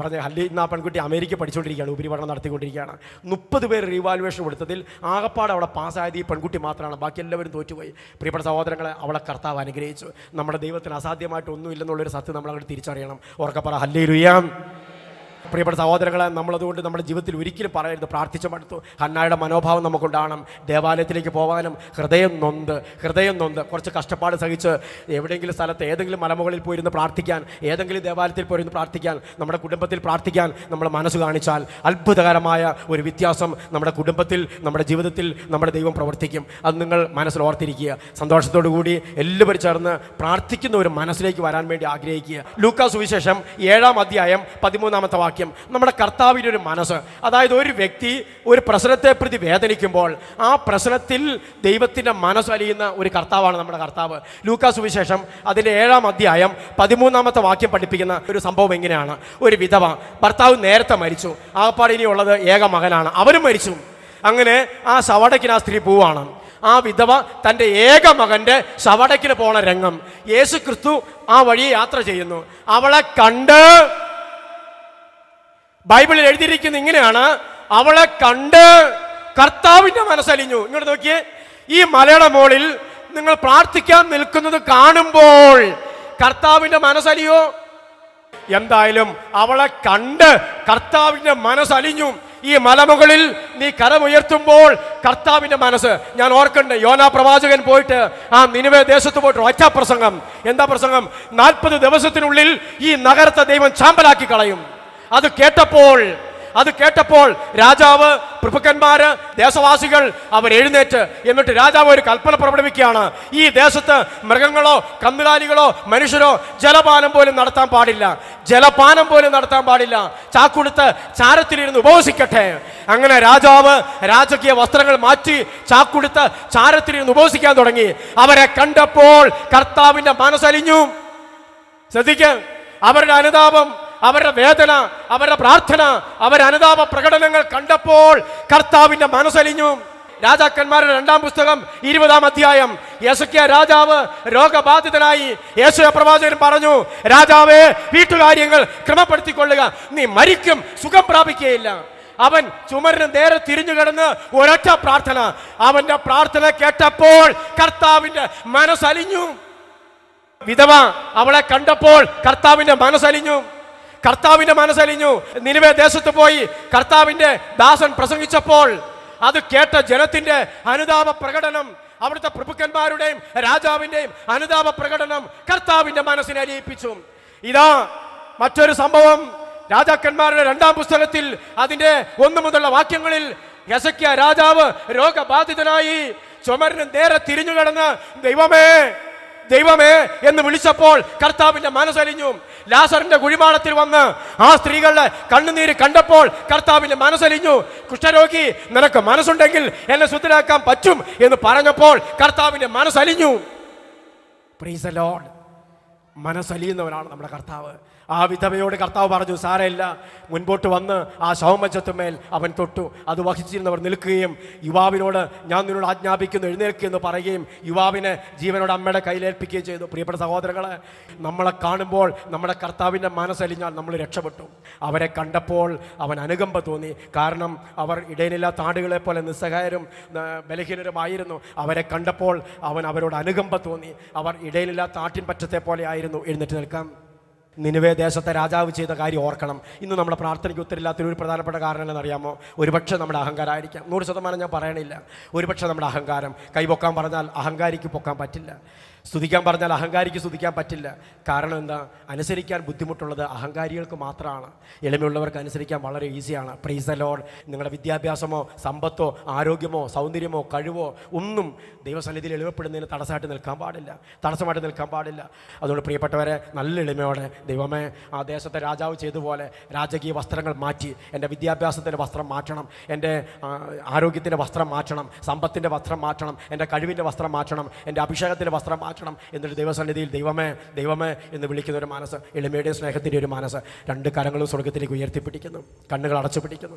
പറഞ്ഞ ഹല്ലി ഇന്ന് ആ പെൺകുട്ടി അമേരിക്ക പഠിച്ചുകൊണ്ടിരിക്കുകയാണ് ഉപരിപഠനം നടത്തിക്കൊണ്ടിരിക്കുകയാണ്. മുപ്പത് പേര് റീവാലുവേഷൻ കൊടുത്തതിൽ ആകപ്പാട് അവിടെ പാസ്സായത് ഈ പെൺകുട്ടി മാത്രമാണ്. ബാക്കി എല്ലാവരും തോറ്റുപോയി. പ്രിയപ്പെട്ട സഹോദരങ്ങളെ അവളെ കർത്താവ് അനുഗ്രഹിച്ചു. നമ്മുടെ ദൈവത്തിന് അസാധ്യമായിട്ട് ഒന്നുമില്ലെന്നുള്ളൊരു സത്യം നമ്മളവിടെ തിരിച്ചറിയണം. ഉറക്കപ്പറ ഹല്ലിയിലുയാം ലുയാം പ്രിയപ്പെട്ട സഹോദരങ്ങളെ നമ്മളതുകൊണ്ട് നമ്മുടെ ജീവിതത്തിൽ ഒരിക്കലും പറയരുത്. പ്രാർത്ഥിച്ച മടുത്തു. ഹന്നായുടെ മനോഭാവം നമുക്കുണ്ടാകണം ദേവാലയത്തിലേക്ക് പോകാനും ഹൃദയം നൊന്ത് ഹൃദയം നൊന്ത്. കുറച്ച് കഷ്ടപ്പാട് സഹിച്ച് എവിടെയെങ്കിലും സ്ഥലത്ത് ഏതെങ്കിലും മലമുകളിൽ പോയിരുന്ന് പ്രാർത്ഥിക്കാൻ ഏതെങ്കിലും ദേവാലയത്തിൽ പോയിരുന്ന് പ്രാർത്ഥിക്കാൻ നമ്മുടെ കുടുംബത്തിൽ പ്രാർത്ഥിക്കാൻ നമ്മൾ മനസ്സ് കാണിച്ചാൽ അത്ഭുതകരമായ ഒരു വ്യത്യാസം നമ്മുടെ കുടുംബത്തിൽ നമ്മുടെ ജീവിതത്തിൽ നമ്മുടെ ദൈവം പ്രവർത്തിക്കും. അത് നിങ്ങൾ മനസ്സിൽ ഓർത്തിരിക്കുക. സന്തോഷത്തോടു കൂടി എല്ലാവരും ചേർന്ന് പ്രാർത്ഥിക്കുന്ന ഒരു മനസ്സിലേക്ക് വരാൻ വേണ്ടി ആഗ്രഹിക്കുക. ലൂക്കാ സുവിശേഷം ഏഴാം അധ്യായം പതിമൂന്നാമത്തെ വാക്യം. നമ്മുടെ കർത്താവിന്റെ ഒരു മനസ്സ്. അതായത് ഒരു വ്യക്തി ഒരു പ്രശ്നത്തെ പ്രതി വേദനിക്കുമ്പോൾ ആ പ്രശ്നത്തിൽ ദൈവത്തിന്റെ മനസ്സ് മനസ്സലിയുന്ന ഒരു കർത്താവാണ് നമ്മുടെ കർത്താവ്. ലൂക്കാ സുവിശേഷം അതിന്റെ ഏഴാം അധ്യായം പതിമൂന്നാമത്തെ വാക്യം പഠിപ്പിക്കുന്ന ഒരു സംഭവം എങ്ങനെയാണ് ഒരു വിധവ ഭർത്താവ് നേരത്തെ മരിച്ചു. ആകപ്പാട് ഇനിയുള്ളത് ഏക മകനാണ്. അവനും മരിച്ചു. അങ്ങനെ ആ സവടക്കിന് ആ സ്ത്രീ പോവാണ്. ആ വിധവ തന്റെ ഏക മകന്റെ ശവടക്കിന് പോണ രംഗം. യേശു ക്രിസ്തു ആ വഴി യാത്ര ചെയ്യുന്നു. അവളെ കണ്ട് ബൈബിളിൽ എഴുതിയിരിക്കുന്ന ഇങ്ങനെയാണ് അവളെ കണ്ട് കർത്താവിന്റെ മനസ്സലിഞ്ഞു. ഇങ്ങോട്ട് നോക്കിയേ. ഈ മലയുടെ മോളിൽ നിങ്ങൾ പ്രാർത്ഥിക്കാൻ നിൽക്കുന്നത് കാണുമ്പോൾ കർത്താവിന്റെ മനസ്സലിയോ? എന്തായാലും അവളെ കണ്ട് കർത്താവിന്റെ മനസ്സലിഞ്ഞു. ഈ മലമുകളിൽ നീ കരമുയർത്തുമ്പോൾ കർത്താവിന്റെ മനസ്സ്. ഞാൻ ഓർക്കണ്ട് യോനാ പ്രവാചകൻ പോയിട്ട് ആ നിനവേ ദേശത്ത് പോയിട്ട് ഒറ്റ പ്രസംഗം. എന്താ പ്രസംഗം? നാൽപ്പത് ദിവസത്തിനുള്ളിൽ ഈ നഗരത്തെ ദൈവം ചാമ്പലാക്കി കളയും. അത് കേട്ടപ്പോൾ അത് കേട്ടപ്പോൾ രാജാവ് പ്രഭുക്കന്മാര് ദേശവാസികൾ അവർ എഴുന്നേറ്റ് എന്നിട്ട് രാജാവ് ഒരു കൽപ്പന പ്രകടിപ്പിക്കുകയാണ്. ഈ ദേശത്ത് മൃഗങ്ങളോ കന്നുകാലികളോ മനുഷ്യരോ ജലപാനം പോലും നടത്താൻ പാടില്ല. ജലപാനം പോലും നടത്താൻ പാടില്ല. ചാക്കുടുത്ത് ചാരത്തിലിരുന്ന് ഉപവസിക്കട്ടെ. അങ്ങനെ രാജാവ് രാജകീയ വസ്ത്രങ്ങൾ മാറ്റി ചാക്കുടുത്ത് ചാരത്തിലിരുന്ന് ഉപവസിക്കാൻ തുടങ്ങി. അവരെ കണ്ടപ്പോൾ കർത്താവിന്റെ മനസ്സലിഞ്ഞു. ശ്രദ്ധിക്കുക അവരുടെ അനുതാപം അവരുടെ വേദന അവരുടെ പ്രാർത്ഥന അവരുടെ അനുതാപ പ്രകടനങ്ങൾ കണ്ടപ്പോൾ കർത്താവിന്റെ മനസ്സലിഞ്ഞു. രാജാക്കന്മാരുടെ രണ്ടാം പുസ്തകം ഇരുപതാം അധ്യായം. യേശുക്കിയ രാജാവ് രോഗബാധിതനായി യേശു പ്രവാചകൻ പറഞ്ഞു രാജാവേ വീട്ടുകാര്യങ്ങൾ ക്രമപ്പെടുത്തിക്കൊള്ളുക. നീ മരിക്കും സുഖം പ്രാപിക്കുകയില്ല. അവൻ ചുമരിന് നേരെ തിരിഞ്ഞു കിടന്ന് ഒരൊറ്റ പ്രാർത്ഥന. അവന്റെ പ്രാർത്ഥന കേട്ടപ്പോൾ കർത്താവിന്റെ മനസ്സലിഞ്ഞു. വിധവ അവളെ കണ്ടപ്പോൾ കർത്താവിന്റെ മനസ്സലിഞ്ഞു. കർത്താവിന്റെ മനസ്സലിഞ്ഞു. നിലവേ ദേശത്ത് പോയി. കർത്താവിന്റെ ദാസൻ പ്രസംഗിച്ചപ്പോൾ അത് കേട്ട ജനത്തിന്റെ അനുതാപ പ്രകടനം അവിടുത്തെ പ്രഭുക്കന്മാരുടെയും രാജാവിന്റെയും അനുതാപ പ്രകടനം കർത്താവിന്റെ മനസ്സിനെ അലിയിപ്പിച്ചു ഇതാ മറ്റൊരു സംഭവം. രാജാക്കന്മാരുടെ രണ്ടാം പുസ്തകത്തിൽ അതിന്റെ ഒന്നു മുതലുള്ള വാക്യങ്ങളിൽ യസക്യ രാജാവ് രോഗബാധിതനായി ചുമരിന് നേരെ തിരിഞ്ഞു കിടന്ന് ദൈവമേ ദൈവമേ എന്ന് വിളിച്ചപ്പോൾ കർത്താവിന്റെ മനസ്സലിഞ്ഞു. ലാസറിന്റെ കുഴിമാടത്തിൽ വന്ന് ആ സ്ത്രീകളുടെ കണ്ണുനീര് കണ്ടപ്പോൾ കർത്താവിന്റെ മനസ്സലിഞ്ഞു. കുഷ്ഠരോഗി നിനക്ക് മനസ്സുണ്ടെങ്കിൽ എന്നെ ശുദ്ധരാക്കാൻ പറ്റും എന്ന് പറഞ്ഞപ്പോൾ കർത്താവിന്റെ മനസ്സലിഞ്ഞു. മനസ്സലിയുന്നവനാണ് നമ്മുടെ കർത്താവ്. ആ വിധവയോട് കർത്താവ് പറഞ്ഞു സാരമില്ല മുൻപോട്ട് വന്ന് ആ ശവമഞ്ചത്തുമേൽ അവൻ തൊട്ടു. അത് വഹിച്ചിരുന്നവർ നിൽക്കുകയും യുവാവിനോട് ഞാൻ നിന്നോട് ആജ്ഞാപിക്കുന്നു എഴുന്നേൽക്കുമെന്ന് പറയുകയും യുവാവിനെ ജീവനോട് അമ്മയുടെ കയ്യിലേൽപ്പിക്കുകയും ചെയ്തു. പ്രിയപ്പെട്ട സഹോദരങ്ങളെ നമ്മളെ കാണുമ്പോൾ നമ്മുടെ കർത്താവിന്റെ മനസ്സലിഞ്ഞാൽ നമ്മൾ രക്ഷപ്പെട്ടു. അവരെ കണ്ടപ്പോൾ അവൻ അനുകമ്പ തോന്നി. കാരണം അവർ ഇടയിലില്ലാത്ത ആടുകളെ പോലെ നിസ്സഹായരും ബലഹീനരുമായിരുന്നു. അവരെ കണ്ടപ്പോൾ അവൻ അവരോട് അനുകമ്പ തോന്നി. അവർ ഇടയിലില്ലാത്ത ആട്ടിൻ പറ്റത്തെ പോലെ ആയിരുന്നു. എഴുന്നേറ്റ് നിൽക്കാം. നിനുവേ ദേശത്തെ രാജാവ് ചെയ്ത കാര്യം ഓർക്കണം. ഇന്ന് നമ്മുടെ പ്രാർത്ഥനയ്ക്ക് ഉത്തരമില്ലാത്തൊരു പ്രധാനപ്പെട്ട കാരണം എന്നറിയാമോ ഒരുപക്ഷെ നമ്മുടെ അഹങ്കാരമായിരിക്കാം നൂറ് ശതമാനം ഞാൻ പറയണില്ല. ഒരുപക്ഷെ നമ്മുടെ അഹങ്കാരം കൈപൊക്കാൻ പറഞ്ഞാൽ അഹങ്കാരിക്ക് പൊക്കാൻ പറ്റില്ല. സ്തുതിക്കാൻ പറഞ്ഞാൽ അഹങ്കാരിക്ക് സ്തുതിക്കാൻ പറ്റില്ല. കാരണം എന്താ? അനുസരിക്കാൻ ബുദ്ധിമുട്ടുള്ളത് അഹങ്കാരികൾക്ക് മാത്രമാണ്. എളിമയുള്ളവർക്ക് അനുസരിക്കാൻ വളരെ ഈസിയാണ്. പ്രൈസ് ലോഡ് നിങ്ങളുടെ വിദ്യാഭ്യാസമോ സമ്പത്തോ ആരോഗ്യമോ സൗന്ദര്യമോ കഴിവോ ഒന്നും ദൈവസന്നിധിയിൽ എളിമപ്പെടുന്നതിന് തടസ്സമായിട്ട് നിൽക്കാൻ പാടില്ല. തടസ്സമായിട്ട് നിൽക്കാൻ പാടില്ല. അതുകൊണ്ട് പ്രിയപ്പെട്ടവരെ നല്ല എളിമയോടെ ദൈവമേ ആ ദേശത്തെ രാജാവ് പോലെ രാജകീയ വസ്ത്രങ്ങൾ മാറ്റി എന്റെ വിദ്യാഭ്യാസത്തിന്റെ വസ്ത്രം മാറ്റണം എന്റെ ആരോഗ്യത്തിന്റെ വസ്ത്രം മാറ്റണം സമ്പത്തിന്റെ വസ്ത്രം മാറ്റണം എന്റെ കഴിവിന്റെ വസ്ത്രം മാറ്റണം എന്റെ അഭിഷേകത്തിന്റെ വസ്ത്രം മാറ്റണം. എന്നിട്ട് ദൈവസന്നിധിയിൽ ദൈവമേ ദൈവമേ എന്ന് വിളിക്കുന്ന ഒരു മനസ്സ് എളിമയുടെ സ്നേഹത്തിന്റെ ഒരു മനസ്സ് രണ്ട് കരങ്ങളും സ്വർഗത്തിലേക്ക് ഉയർത്തിപ്പിടിക്കുന്നു കണ്ണുകൾ അടച്ചു പിടിക്കുന്നു.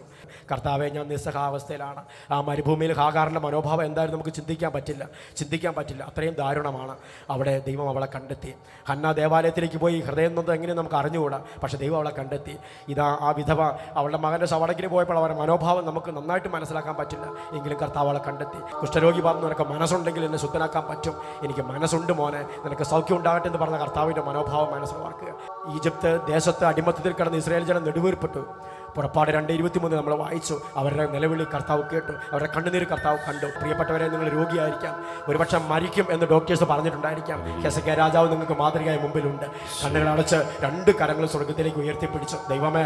കർത്താവെ ഞാൻ നിസ്സഹാവസ്ഥയിലാണ്. ആ മരുഭൂമിയിൽ ഹാകാറിന്റെ മനോഭാവം എന്തായാലും നമുക്ക് ചിന്തിക്കാൻ പറ്റില്ല. ചിന്തിക്കാൻ പറ്റില്ല. അത്രയും ദാരുണമാണ്. അവിടെ ദൈവം അവളെ കണ്ടെത്തി. ഹന്ന ദേവാലയത്തിലേക്ക് പോയി. ഹൃദയം നിന്ന് എങ്ങനെ നമുക്ക് അറിഞ്ഞുകൂടാ. പക്ഷേ ദൈവം അവളെ കണ്ടെത്തി. ഇതാ ആ വിധവ അവളുടെ മകന്റെ ശവടക്കിന് പോയപ്പോൾ അവരുടെ മനോഭാവം നമുക്ക് നന്നായിട്ട് മനസ്സിലാക്കാൻ പറ്റില്ല. എങ്കിലും കർത്താവ് അവളെ കണ്ടെത്തി. കുഷ്ഠരോഗി പറഞ്ഞു നിനക്ക് മനസ്സുണ്ടെങ്കിൽ എന്നെ ശുദ്ധനാക്കാൻ പറ്റും. എനിക്ക് മനസ്സുണ്ട്. മോനെ. നിനക്ക് സൗഖ്യം ഉണ്ടാകട്ടെ എന്ന് പറഞ്ഞ കർത്താവിന്റെ മനോഭാവം മനസ്സിലാക്കുക ഈജിപ്ത് ദേശത്ത് അടിമത്തത്തിൽ കിടന്ന് ഇസ്രായേൽ ജനം നെടുവീർപ്പെട്ടു. പുറപ്പാട് രണ്ട് ഇരുപത്തിമൂന്ന് നമ്മൾ വായിച്ചു. അവരുടെ നിലവിളി കർത്താവ് കേട്ടു. അവരുടെ കണ്ണുനീര് കർത്താവ് കണ്ടു. പ്രിയപ്പെട്ടവരെ നിങ്ങൾ രോഗിയായിരിക്കാം. ഒരുപക്ഷെ മരിക്കും എന്ന് ഡോക്ടേഴ്സ് പറഞ്ഞിട്ടുണ്ടായിരിക്കാം. ഹെസക്ക രാജാവ് നിങ്ങൾക്ക് മാതൃകയായി മുമ്പിലുണ്ട്. കണ്ണുകൾ അടച്ച് രണ്ട് കരങ്ങൾ സ്വർഗത്തിലേക്ക് ഉയർത്തിപ്പിടിച്ചു. ദൈവമേ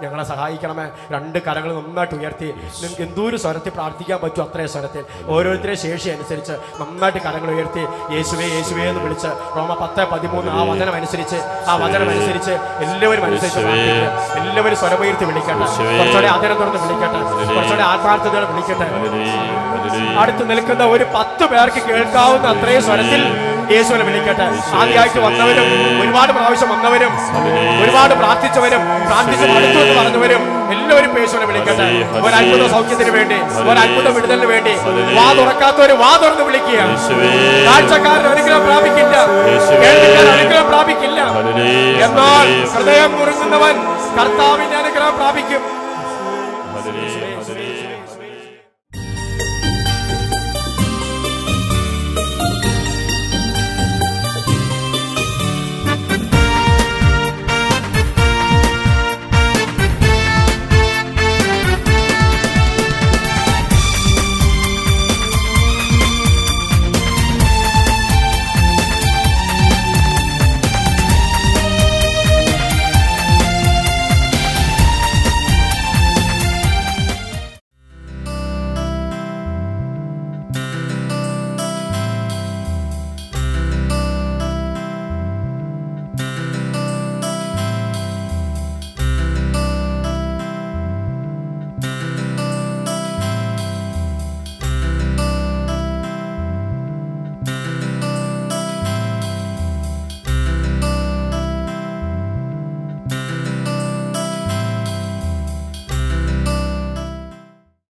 ഞങ്ങളെ സഹായിക്കണമേ. രണ്ട് കരങ്ങൾ നന്നായിട്ട് ഉയർത്തി. നിങ്ങൾക്ക് എന്തോരം സ്വരത്തിൽ പ്രാർത്ഥിക്കാൻ പറ്റും അത്രയും സ്വരത്തിൽ. ഓരോരുത്തരെ ശേഷി അനുസരിച്ച് നന്നായിട്ട് കരങ്ങൾ ഉയർത്തി. യേശുവേ യേശുവേ എന്ന് വിളിച്ച് റോമ പത്ത് പതിമൂന്ന് ആ വചനം അനുസരിച്ച് ആ വചനം അനുസരിച്ച് എല്ലാവരും അനുസരിച്ച് എല്ലാവരും സ്വരമുയർത്തി വിളിക്കട്ടെ. കുറച്ചുകൂടെ ആദരത്തോടെ വിളിക്കട്ടെ. കുറച്ചുകൂടെ ആത്മാർത്ഥതയോടെ വിളിക്കട്ടെ. അടുത്ത് നിൽക്കുന്ന ഒരു പത്ത് പേർക്ക് കേൾക്കാവുന്ന അത്രയും സ്വരത്തിൽ യേശുവിനെ വിളിക്കട്ടെ. ആദ്യമായിട്ട് വന്നവരും ഒരുപാട് പ്രാവശ്യം വന്നവരും ഒരുപാട് പ്രാർത്ഥിച്ചവരും പ്രാർത്ഥിച്ച് മടുത്തു എന്ന് പറഞ്ഞവരും എല്ലാവരും യേശുവിനെ വിളിക്കട്ടെ. ഒരു അത്ഭുത സൗഖ്യത്തിന് വേണ്ടി ഒരു അത്ഭുത വിടുതലിന് വേണ്ടി വാ തുറക്കാത്തവര് വാ തുറന്ന് വിളിക്കുക. കാഴ്ചക്കാരൻ അനുഗ്രഹം പ്രാപിക്കില്ല. കേൾവിക്കാരൻ അനുഗ്രഹം പ്രാപിക്കില്ല. എന്നാൽ ഹൃദയം മുറുങ്ങുന്നവൻ കർത്താവിന്റെ അനുഗ്രഹം പ്രാപിക്കും.